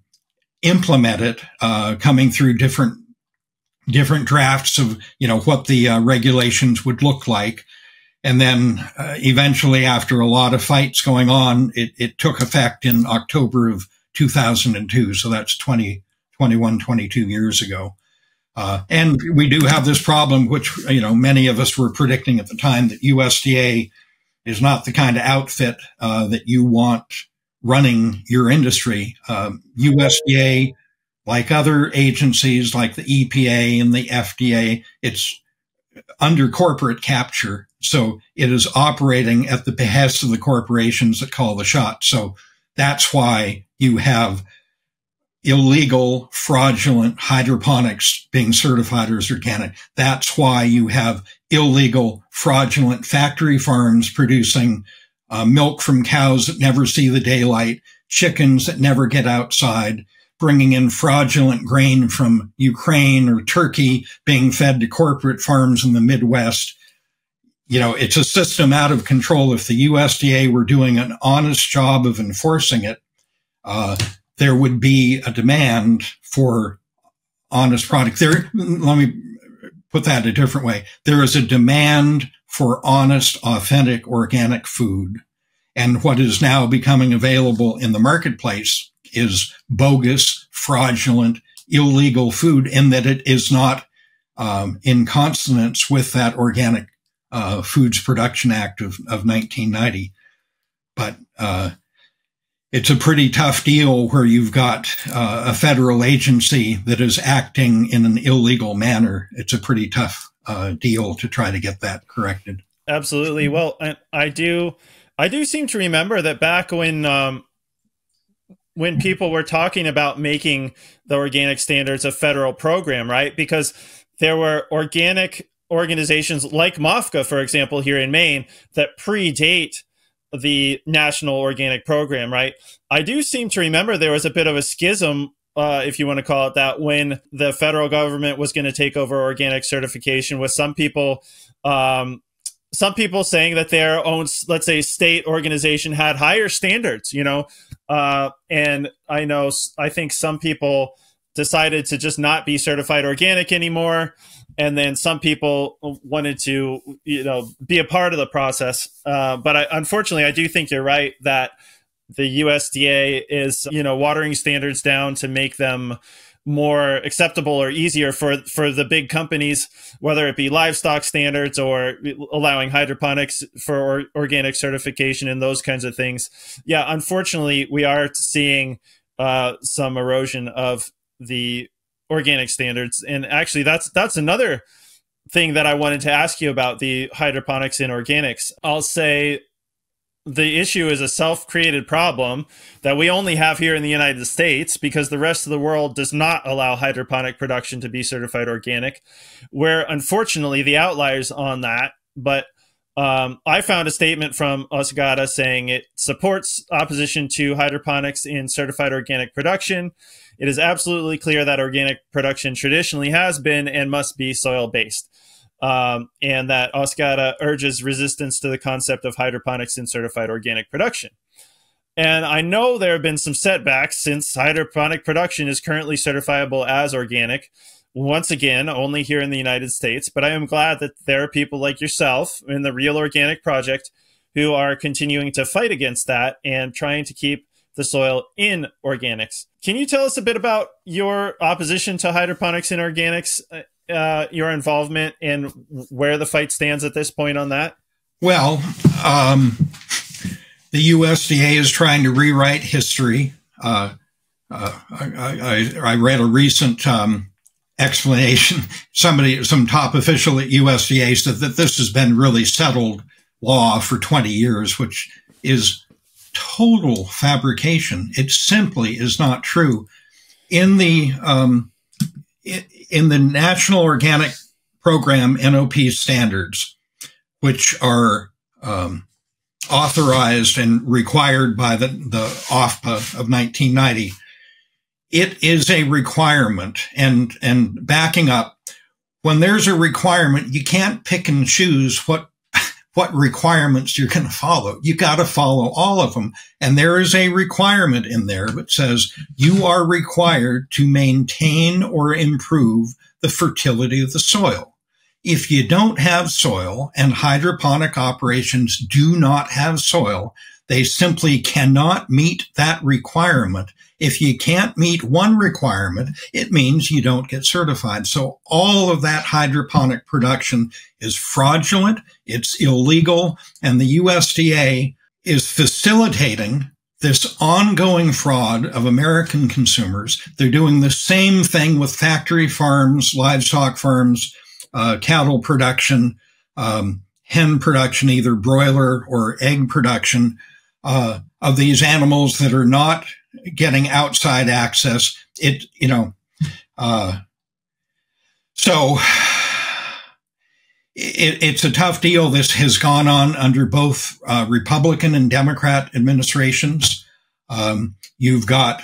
implement it, uh, coming through different different drafts of you know what the uh, regulations would look like. And then uh, eventually, after a lot of fights going on, it, it took effect in October of 2002. So that's 20, 21, 22 years ago. Uh, and we do have this problem, which, you know, many of us were predicting at the time that USDA is not the kind of outfit uh, that you want running your industry. Um, USDA, like other agencies like the EPA and the FDA, it's under corporate capture. So it is operating at the behest of the corporations that call the shots. So that's why you have illegal, fraudulent hydroponics being certified as organic. That's why you have illegal, fraudulent factory farms producing uh, milk from cows that never see the daylight, chickens that never get outside, bringing in fraudulent grain from Ukraine or Turkey being fed to corporate farms in the Midwest. You know, it's a system out of control. If the USDA were doing an honest job of enforcing it, uh, there would be a demand for honest product. There, let me put that a different way. There is a demand for honest, authentic, organic food. And what is now becoming available in the marketplace is bogus, fraudulent, illegal food in that it is not um, in consonance with that Organic uh, Foods Production Act of, of 1990. But uh, it's a pretty tough deal where you've got uh, a federal agency that is acting in an illegal manner. It's a pretty tough uh, deal to try to get that corrected. Absolutely. Well, I, I do, I do seem to remember that back when um, when people were talking about making the organic standards a federal program, right? Because there were organic organizations like MOFGA, for example, here in Maine, that predate the national organic program, right? I do seem to remember there was a bit of a schism, uh, if you want to call it that, when the federal government was going to take over organic certification, with some people, um, some people saying that their own, let's say, state organization had higher standards, you know, uh, and I know, I think some people decided to just not be certified organic anymore and then some people wanted to you know be a part of the process uh, but I, unfortunately i do think you're right that the usda is you know watering standards down to make them more acceptable or easier for for the big companies, whether it be livestock standards or allowing hydroponics for or, organic certification and those kinds of things. Yeah, unfortunately, we are seeing uh, some erosion of the organic standards, and actually, that's that's another thing that I wanted to ask you about the hydroponics and organics. I'll say the issue is a self-created problem that we only have here in the United States because the rest of the world does not allow hydroponic production to be certified organic. Where unfortunately the outliers on that, but um, I found a statement from OSGATA saying it supports opposition to hydroponics in certified organic production. It is absolutely clear that organic production traditionally has been and must be soil based um, and that OSGATA urges resistance to the concept of hydroponics in certified organic production. And I know there have been some setbacks since hydroponic production is currently certifiable as organic, once again, only here in the United States. But I am glad that there are people like yourself in the Real Organic Project who are continuing to fight against that and trying to keep the soil in organics. Can you tell us a bit about your opposition to hydroponics in organics uh, your involvement and where the fight stands at this point on that? Well, um, the USDA is trying to rewrite history. Uh, uh, I, I, I, read a recent um, explanation. Somebody, some top official at USDA said that this has been really settled law for 20 years, which is total fabrication. It simply is not true. In the um, in the National Organic Program NOP standards, which are um, authorized and required by the, the OFPA of 1990, it is a requirement. And, and backing up, when there's a requirement, you can't pick and choose what what requirements you're going to follow. You got to follow all of them. And there is a requirement in there that says you are required to maintain or improve the fertility of the soil. If you don't have soil and hydroponic operations do not have soil, they simply cannot meet that requirement. If you can't meet one requirement, it means you don't get certified. So all of that hydroponic production is fraudulent. It's illegal. And the USDA is facilitating this ongoing fraud of American consumers. They're doing the same thing with factory farms, livestock farms, uh, cattle production, um, hen production, either broiler or egg production uh, of these animals that are not getting outside access. It, you know, uh, so it, it's a tough deal. This has gone on under both uh, Republican and Democrat administrations. Um, you've got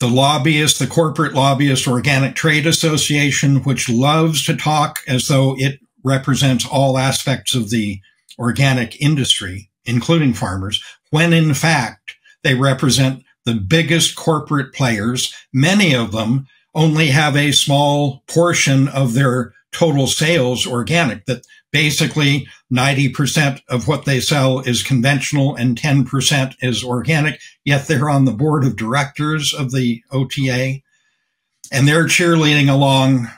the lobbyist, the corporate lobbyist organic trade association, which loves to talk as though it represents all aspects of the organic industry, including farmers, when in fact they represent the biggest corporate players. Many of them only have a small portion of their total sales organic that basically 90% of what they sell is conventional and 10% is organic, yet they're on the board of directors of the OTA and they're cheerleading along,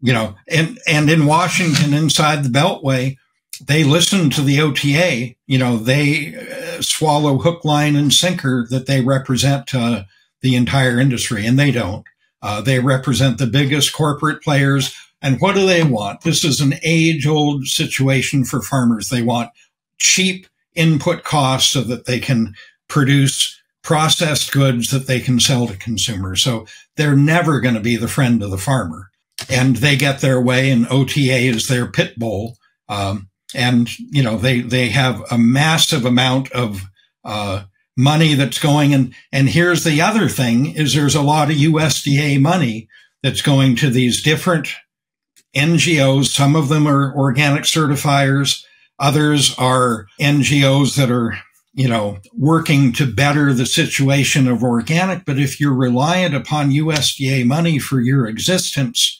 you know, and, and in Washington inside the Beltway, they listen to the OTA, you know, they uh, swallow hook, line and sinker that they represent uh, the entire industry and they don't. Uh, they represent the biggest corporate players and what do they want? This is an age old situation for farmers. They want cheap input costs so that they can produce processed goods that they can sell to consumers. So they're never going to be the friend of the farmer. And they get their way and OTA is their pit bull. Um, and, you know, they, they have a massive amount of, uh, money that's going and, and here's the other thing is there's a lot of USDA money that's going to these different NGOs. Some of them are organic certifiers. Others are NGOs that are, you know, working to better the situation of organic. But if you're reliant upon USDA money for your existence,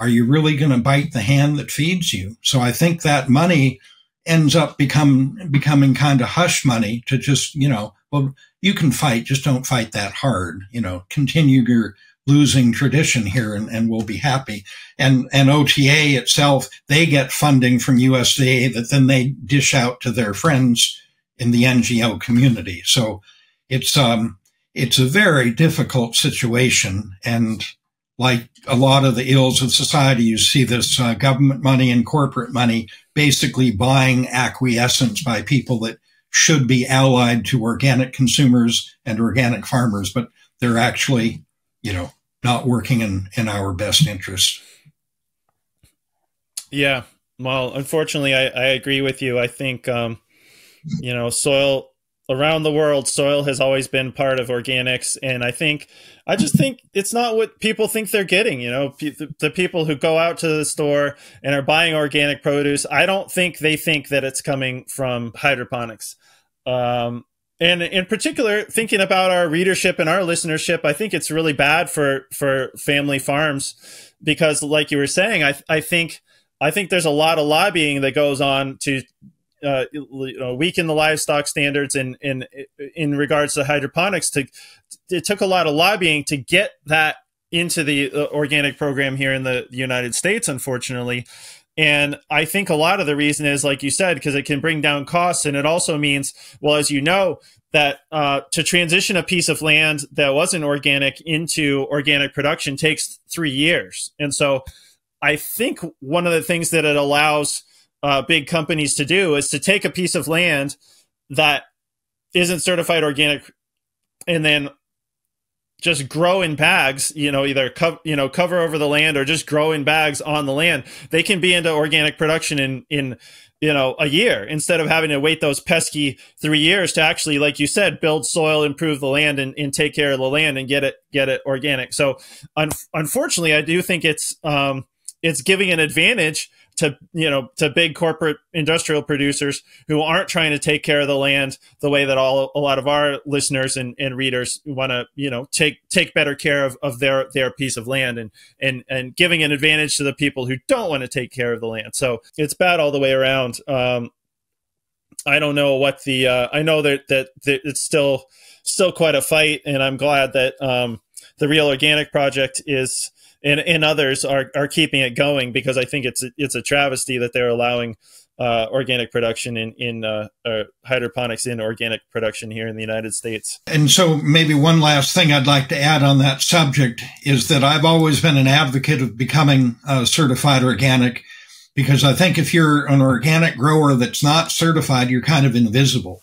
are you really going to bite the hand that feeds you? So I think that money ends up become becoming kind of hush money to just, you know, well, you can fight, just don't fight that hard. You know, continue your losing tradition here and, and we'll be happy. And, and OTA itself, they get funding from USDA that then they dish out to their friends in the NGO community. So it's, um, it's a very difficult situation. And like a lot of the ills of society, you see this uh, government money and corporate money basically buying acquiescence by people that should be allied to organic consumers and organic farmers, but they're actually, you know, not working in, in our best interest. Yeah. Well, unfortunately, I, I agree with you. I think, um, you know, soil around the world, soil has always been part of organics. And I think, I just think it's not what people think they're getting. You know, the people who go out to the store and are buying organic produce, I don't think they think that it's coming from hydroponics. Um, and in particular, thinking about our readership and our listenership, I think it's really bad for for family farms because, like you were saying, I I think I think there's a lot of lobbying that goes on to uh, weaken the livestock standards in in in regards to hydroponics. To it took a lot of lobbying to get that into the uh, organic program here in the United States, unfortunately. And I think a lot of the reason is, like you said, because it can bring down costs. And it also means, well, as you know, that uh, to transition a piece of land that wasn't organic into organic production takes three years. And so I think one of the things that it allows uh, big companies to do is to take a piece of land that isn't certified organic and then just grow in bags, you know, either cover, you know, cover over the land or just grow in bags on the land. They can be into organic production in, in, you know, a year instead of having to wait those pesky three years to actually, like you said, build soil, improve the land and, and take care of the land and get it, get it organic. So un- unfortunately, I do think it's, um, it's giving an advantage to you know to big corporate industrial producers who aren't trying to take care of the land the way that all a lot of our listeners and, and readers want to you know take take better care of, of their their piece of land and and and giving an advantage to the people who don't want to take care of the land. So it's bad all the way around. Um, I don't know what the uh, I know that, that, that it's still still quite a fight and I'm glad that um, the real organic project is and, and others are, are keeping it going because I think it's a, it's a travesty that they're allowing uh, organic production in in uh, uh, hydroponics in organic production here in the United States. And so, maybe one last thing I'd like to add on that subject is that I've always been an advocate of becoming certified organic because I think if you're an organic grower that's not certified, you're kind of invisible,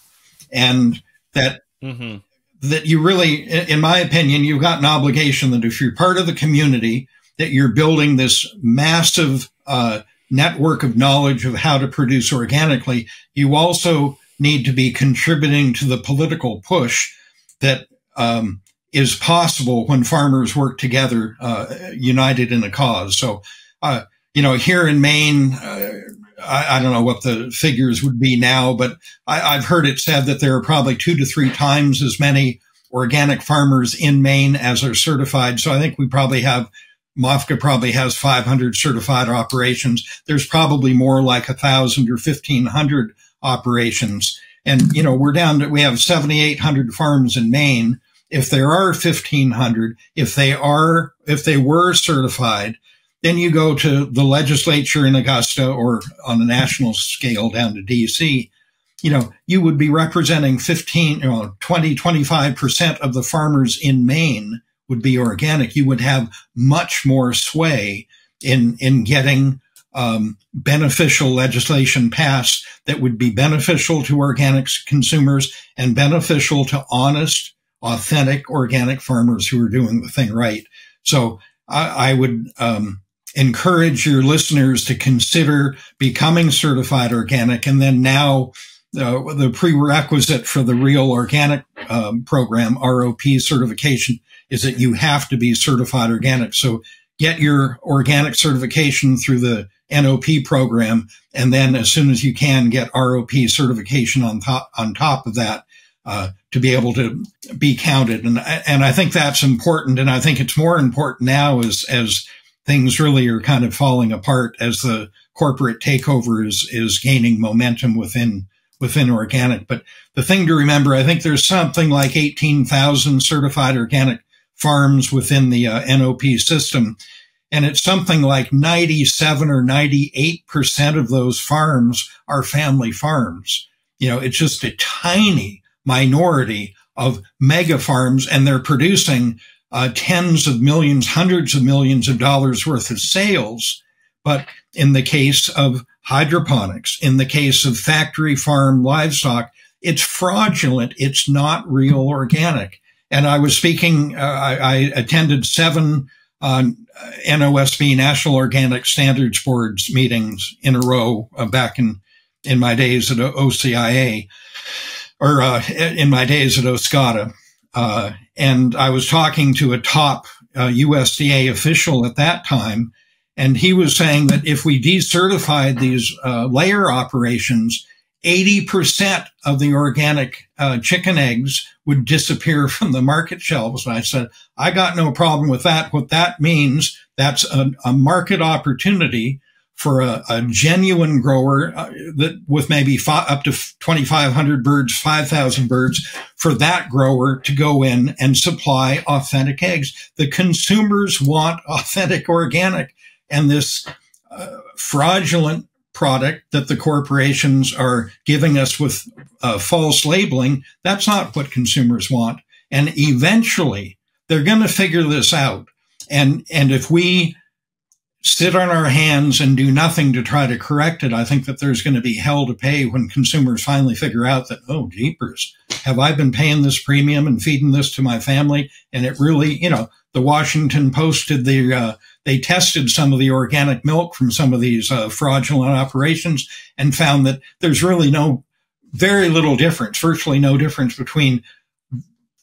and that. Mm-hmm that you really, in my opinion, you've got an obligation that if you're part of the community, that you're building this massive uh, network of knowledge of how to produce organically, you also need to be contributing to the political push that um, is possible when farmers work together, uh, united in a cause. So, uh, you know, here in Maine, uh, I, I, don't know what the figures would be now, but I, have heard it said that there are probably two to three times as many organic farmers in Maine as are certified. So I think we probably have MOFGA probably has 500 certified operations. There's probably more like a thousand or 1500 operations. And, you know, we're down to, we have 7,800 farms in Maine. If there are 1500, if they are, if they were certified, then you go to the legislature in Augusta or on a national scale down to DC. You know, you would be representing 15, you know, 20, 25% of the farmers in Maine would be organic. You would have much more sway in, in getting um, beneficial legislation passed that would be beneficial to organic consumers and beneficial to honest, authentic organic farmers who are doing the thing right. So I, I would um, encourage your listeners to consider becoming certified organic. And then now uh, the prerequisite for the real organic um, program, ROP certification, is that you have to be certified organic. So get your organic certification through the NOP program. And then as soon as you can get ROP certification on top, on top of that, uh, to be able to be counted. And, and I think that's important. And I think it's more important now as, as things really are kind of falling apart as the corporate takeover is, is gaining momentum within, within organic. But the thing to remember, I think there's something like 18,000 certified organic farms within the uh, NOP system. And it's something like 97 or 98% of those farms are family farms. You know, it's just a tiny minority of mega farms and they're producing uh, tens of millions, hundreds of millions of dollars worth of sales. But in the case of hydroponics, in the case of factory farm livestock, it's fraudulent. It's not real organic. And I was speaking, uh, I, I, attended seven uh, NOSB National Organic Standards Boards meetings in a row uh, back in, in my days at OCIA or uh, in my days at OSGATA. Uh, and I was talking to a top USDA uh, official at that time, and he was saying that if we decertified these layer operations, 80% of the organic uh, chicken eggs would disappear from the market shelves. And I said, I got no problem with that. What that means, that's a, a market opportunity for a, a genuine grower uh, that with maybe five, up to 2,500 birds, 5,000 birds for that grower to go in and supply authentic eggs. The consumers want authentic organic and this uh, fraudulent product that the corporations are giving us with uh, false labeling, that's not what consumers want. And eventually they're going to figure this out. And, and if we sit on our hands and do nothing to try to correct it, I think that there's going to be hell to pay when consumers finally figure out that, oh, jeepers, have I been paying this premium and feeding this to my family? And it really, you know, the Washington Post did the, uh, they tested some of the organic milk from some of these uh, fraudulent operations and found that there's really no, very little difference, virtually no difference between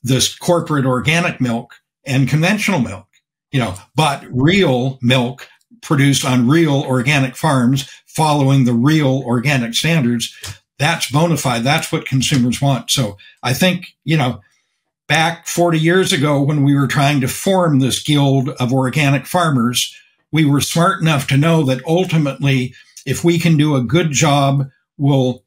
this corporate organic milk and conventional milk, you know, but real milk produced on real organic farms following the real organic standards. That's bona fide. That's what consumers want. So I think, you know, back 40 years ago when we were trying to form this guild of organic farmers, we were smart enough to know that ultimately, if we can do a good job, we'll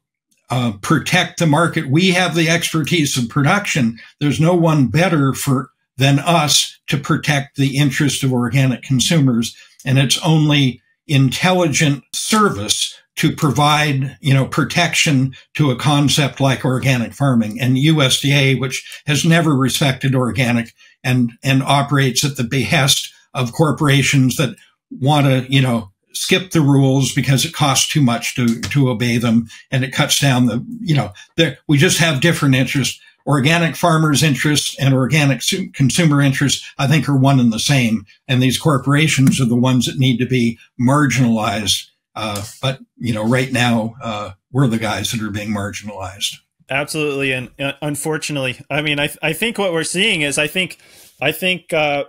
uh, protect the market. We have the expertise of production. There's no one better for than us to protect the interest of organic consumers. And it's only intelligent service to provide, you know, protection to a concept like organic farming and USDA, which has never respected organic and, and operates at the behest of corporations that want to, you know, skip the rules because it costs too much to, to obey them and it cuts down the, you know, there we just have different interests. Organic farmers' interests and organic consumer interests, I think, are one and the same. And these corporations are the ones that need to be marginalized uh, but you know, right now uh, we're the guys that are being marginalized. Absolutely, and uh, unfortunately, I mean, I I think what we're seeing is I think I think uh,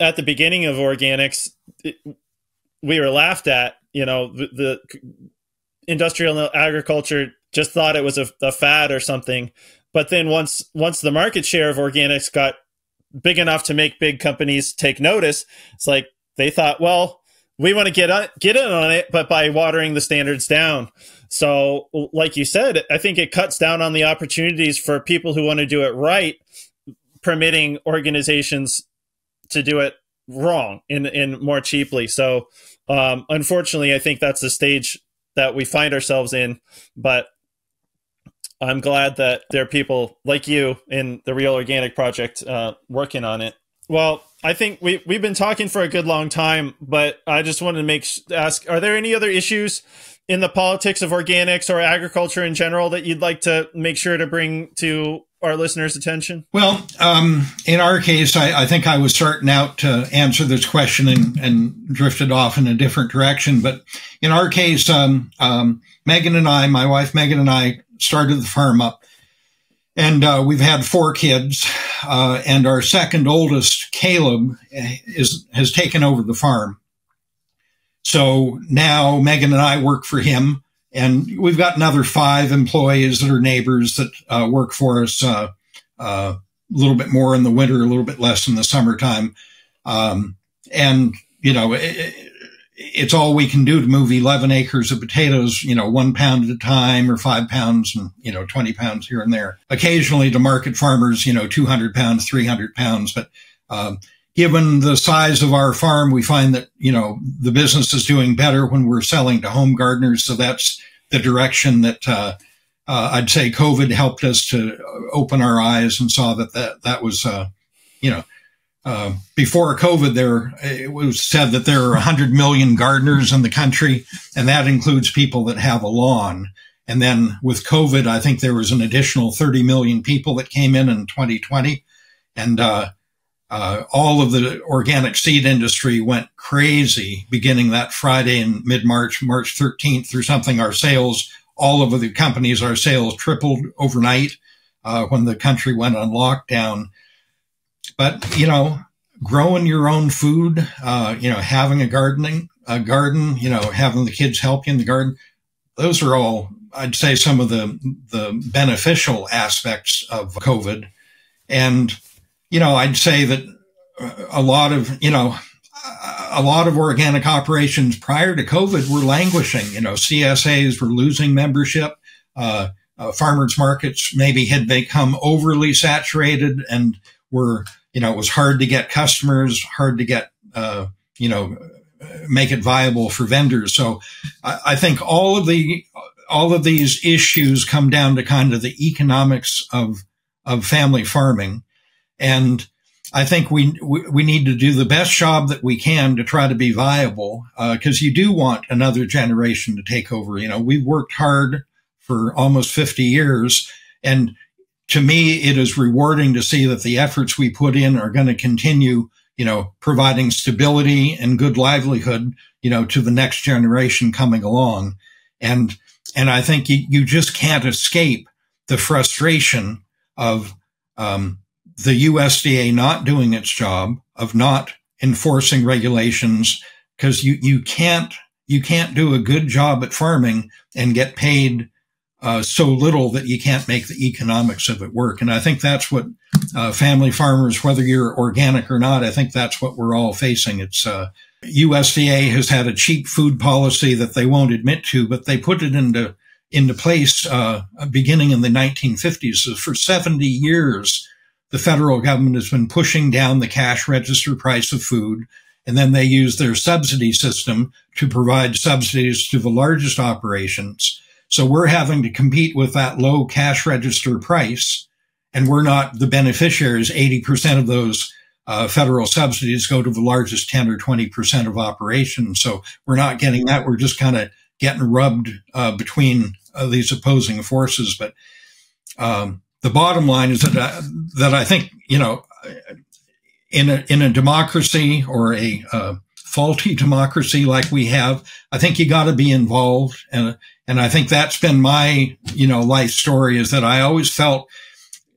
at the beginning of organics, it, we were laughed at. You know, the, the industrial agriculture just thought it was a, a fad or something. But then once once the market share of organics got big enough to make big companies take notice, it's like they thought, well, we want to get on, get in on it, but by watering the standards down. So, like you said, I think it cuts down on the opportunities for people who want to do it right, permitting organizations to do it wrong in in more cheaply. So, um, unfortunately, I think that's the stage that we find ourselves in. But I'm glad that there are people like you in the Real Organic Project uh, working on it. Well, I think we we've been talking for a good long time, but I just wanted to make ask: Are there any other issues in the politics of organics or agriculture in general that you'd like to make sure to bring to our listeners' attention? Well, um, in our case, I, I, think I was starting out to answer this question and, and, drifted off in a different direction. But in our case, um, um, Megan and I, my wife Megan and I, started the farm up and uh, we've had four kids, uh, and our second oldest, Caleb, is has taken over the farm. So now Megan and I work for him, and we've got another five employees that are neighbors that uh, work for us uh, uh, a little bit more in the winter, a little bit less in the summertime. Um, and you know, it, it's all we can do to move 11 acres of potatoes, you know, one pound at a time or five pounds and, you know, 20 pounds here and there. Occasionally to market farmers, you know, 200 pounds, 300 pounds. But, uh, given the size of our farm, we find that, you know, the business is doing better when we're selling to home gardeners. So that's the direction that, uh, uh, I'd say COVID helped us to open our eyes and saw that that, that was, uh, you know, uh, before COVID, there it was said that there are 100 million gardeners in the country, and that includes people that have a lawn. And then with COVID, I think there was an additional 30 million people that came in in 2020, and uh, uh, all of the organic seed industry went crazy beginning that Friday in mid March, March 13th through something. Our sales, all of the companies, our sales tripled overnight uh, when the country went on lockdown. But, you know, growing your own food, uh, you know, having a gardening, a garden, you know, having the kids help you in the garden, those are all, I'd say, some of the, the beneficial aspects of COVID. And, you know, I'd say that a lot of, you know, a lot of organic operations prior to COVID were languishing. You know, CSAs were losing membership. Uh, uh, farmers markets maybe had become overly saturated and were, you know, it was hard to get customers, hard to get, uh, you know, make it viable for vendors. So I, I, think all of the, all of these issues come down to kind of the economics of, of family farming. And I think we, we, we need to do the best job that we can to try to be viable. Uh, cause you do want another generation to take over. You know, we've worked hard for almost 50 years and to me, it is rewarding to see that the efforts we put in are going to continue, you know, providing stability and good livelihood, you know, to the next generation coming along. And, and I think you, you just can't escape the frustration of, um, the USDA not doing its job of not enforcing regulations because you, you can't, you can't do a good job at farming and get paid uh, so little that you can't make the economics of it work. And I think that's what uh, family farmers, whether you're organic or not, I think that's what we're all facing. It's uh, USDA has had a cheap food policy that they won't admit to, but they put it into into place uh, beginning in the 1950s. So for 70 years, the federal government has been pushing down the cash register price of food. And then they use their subsidy system to provide subsidies to the largest operations so we're having to compete with that low cash register price. And we're not the beneficiaries. 80% of those uh, federal subsidies go to the largest 10 or 20% of operations. So we're not getting that. We're just kind of getting rubbed uh, between uh, these opposing forces. But um, the bottom line is that, uh, that I think, you know, in a, in a democracy or a uh, faulty democracy like we have, I think you got to be involved. And and I think that's been my, you know, life story is that I always felt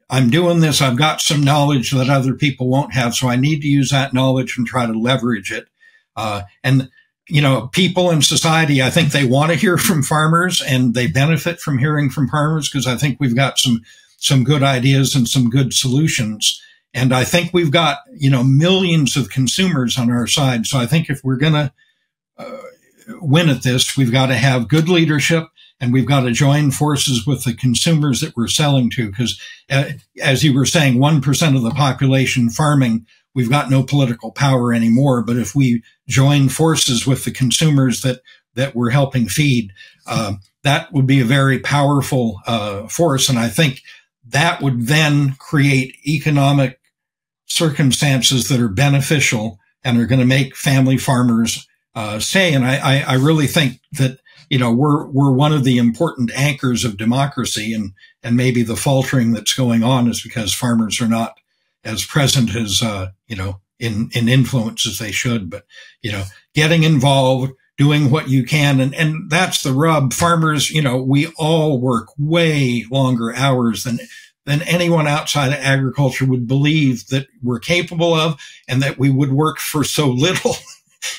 I'm doing this. I've got some knowledge that other people won't have. So I need to use that knowledge and try to leverage it. Uh, and, you know, people in society, I think they want to hear from farmers and they benefit from hearing from farmers because I think we've got some, some good ideas and some good solutions. And I think we've got, you know, millions of consumers on our side. So I think if we're going to, uh, win at this, we've got to have good leadership and we've got to join forces with the consumers that we're selling to. Because uh, as you were saying, 1% of the population farming, we've got no political power anymore. But if we join forces with the consumers that, that we're helping feed, uh, that would be a very powerful uh, force. And I think that would then create economic circumstances that are beneficial and are going to make family farmers uh, say. And I, I, I really think that you know we're we're one of the important anchors of democracy, and and maybe the faltering that's going on is because farmers are not as present as uh, you know in in influence as they should. But you know, getting involved, doing what you can, and and that's the rub. Farmers, you know, we all work way longer hours than than anyone outside of agriculture would believe that we're capable of and that we would work for so little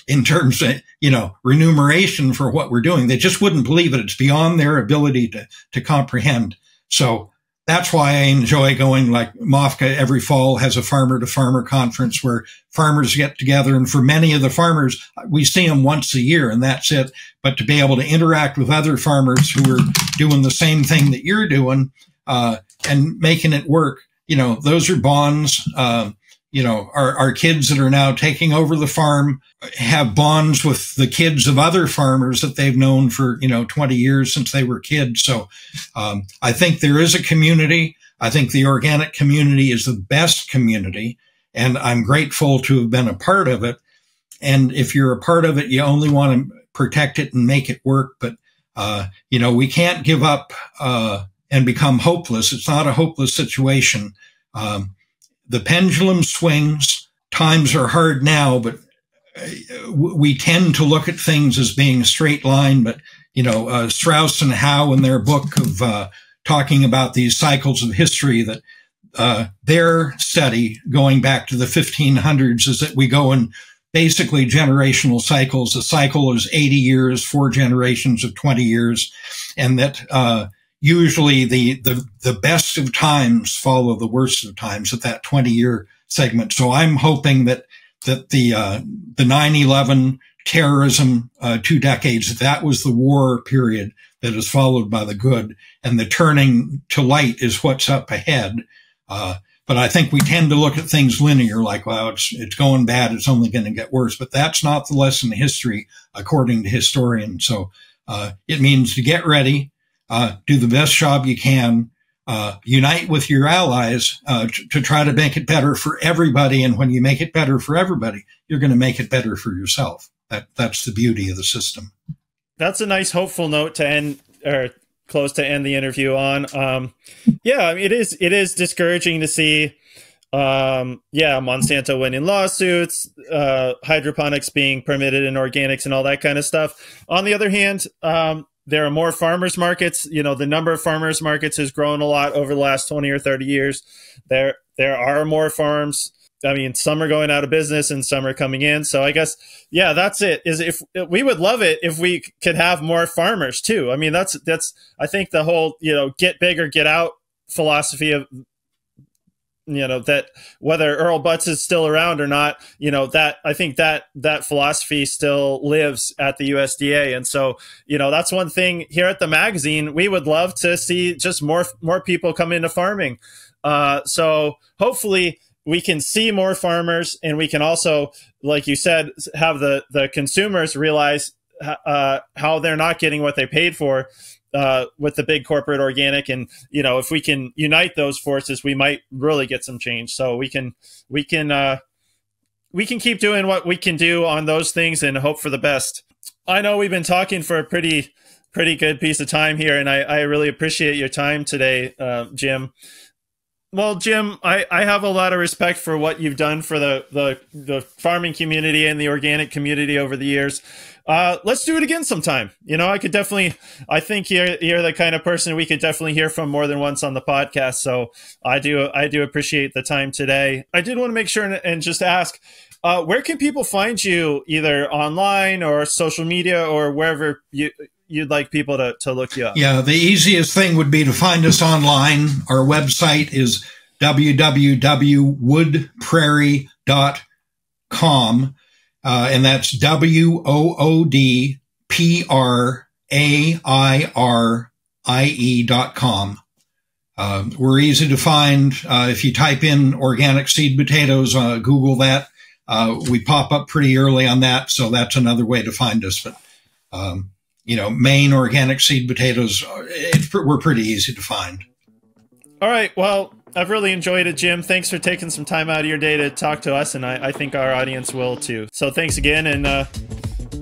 in terms of, you know, remuneration for what we're doing. They just wouldn't believe it. It's beyond their ability to, to comprehend. So that's why I enjoy going like MOFGA every fall has a farmer to farmer conference where farmers get together. And for many of the farmers, we see them once a year and that's it. But to be able to interact with other farmers who are doing the same thing that you're doing, uh, and making it work, you know, those are bonds. Uh, you know, our, our kids that are now taking over the farm have bonds with the kids of other farmers that they've known for, you know, 20 years since they were kids. So, um, I think there is a community. I think the organic community is the best community and I'm grateful to have been a part of it. And if you're a part of it, you only want to protect it and make it work. But, uh, you know, we can't give up, uh, and become hopeless. It's not a hopeless situation. Um, the pendulum swings. Times are hard now, but uh, we tend to look at things as being a straight line. But, you know, uh, Strauss and Howe in their book of uh, talking about these cycles of history that uh, their study going back to the 1500s is that we go in basically generational cycles. A cycle is 80 years, four generations of 20 years, and that uh, usually the, the, the best of times follow the worst of times at that 20 year segment. So I'm hoping that, that the, uh, the 9-11 terrorism, uh, two decades, that was the war period that is followed by the good and the turning to light is what's up ahead. Uh, but I think we tend to look at things linear, like, well, it's, it's going bad. It's only going to get worse. But that's not the lesson of history, according to historians. So, uh, it means to get ready, uh, do the best job you can, uh, unite with your allies uh, to, to, try to make it better for everybody. And when you make it better for everybody, you're going to make it better for yourself. That that's the beauty of the system. That's a nice, hopeful note to end or close to end the interview on. Um, yeah, it is. It is discouraging to see. Um, yeah, Monsanto winning lawsuits, uh, hydroponics being permitted in organics, and all that kind of stuff. On the other hand, um, there are more farmers markets. You know, the number of farmers markets has grown a lot over the last 20 or 30 years. There, there are more farms. I mean, some are going out of business and some are coming in. So I guess, yeah, that's it. Is if we would love it if we could have more farmers too. I mean, that's, that's, I think the whole, you know, get big or get out philosophy of you know that whether Earl Butz is still around or not, you know that I think that that philosophy still lives at the USDA, and so you know that's one thing here at the magazine we would love to see just more more people come into farming. Uh, so hopefully we can see more farmers, and we can also, like you said, have the the consumers realize uh, how they're not getting what they paid for uh, with the big corporate organic. And you know if we can unite those forces we might really get some change. So we can we can uh, we can keep doing what we can do on those things and hope for the best. I know we've been talking for a pretty pretty good piece of time here and i, I really appreciate your time today uh, jim. Well, Jim, I, I have a lot of respect for what you've done for the, the, the farming community and the organic community over the years. Uh, let's do it again sometime. You know, I could definitely, I think you're, you're the kind of person we could definitely hear from more than once on the podcast. So I do, I do appreciate the time today. I did want to make sure and, and just ask, uh, where can people find you either online or social media or wherever you, you'd like people to, to look you up? Yeah, the easiest thing would be to find us online. Our website is www.woodprairie.com. Uh, and that's W O O D P R A I R I E dot com. Uh, we're easy to find. Uh, if you type in organic seed potatoes, uh, Google that. Uh, we pop up pretty early on that, so that's another way to find us. But um, you know, Maine organic seed potatoes, uh, we're pretty easy to find. All right. Well, I've really enjoyed it, Jim. Thanks for taking some time out of your day to talk to us, and I, I think our audience will too. So thanks again, and uh,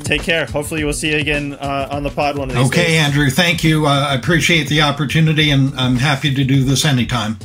take care. Hopefully, we'll see you again uh, on the pod one of these okay, days. Andrew. Thank you. Uh, I appreciate the opportunity, and I'm happy to do this anytime.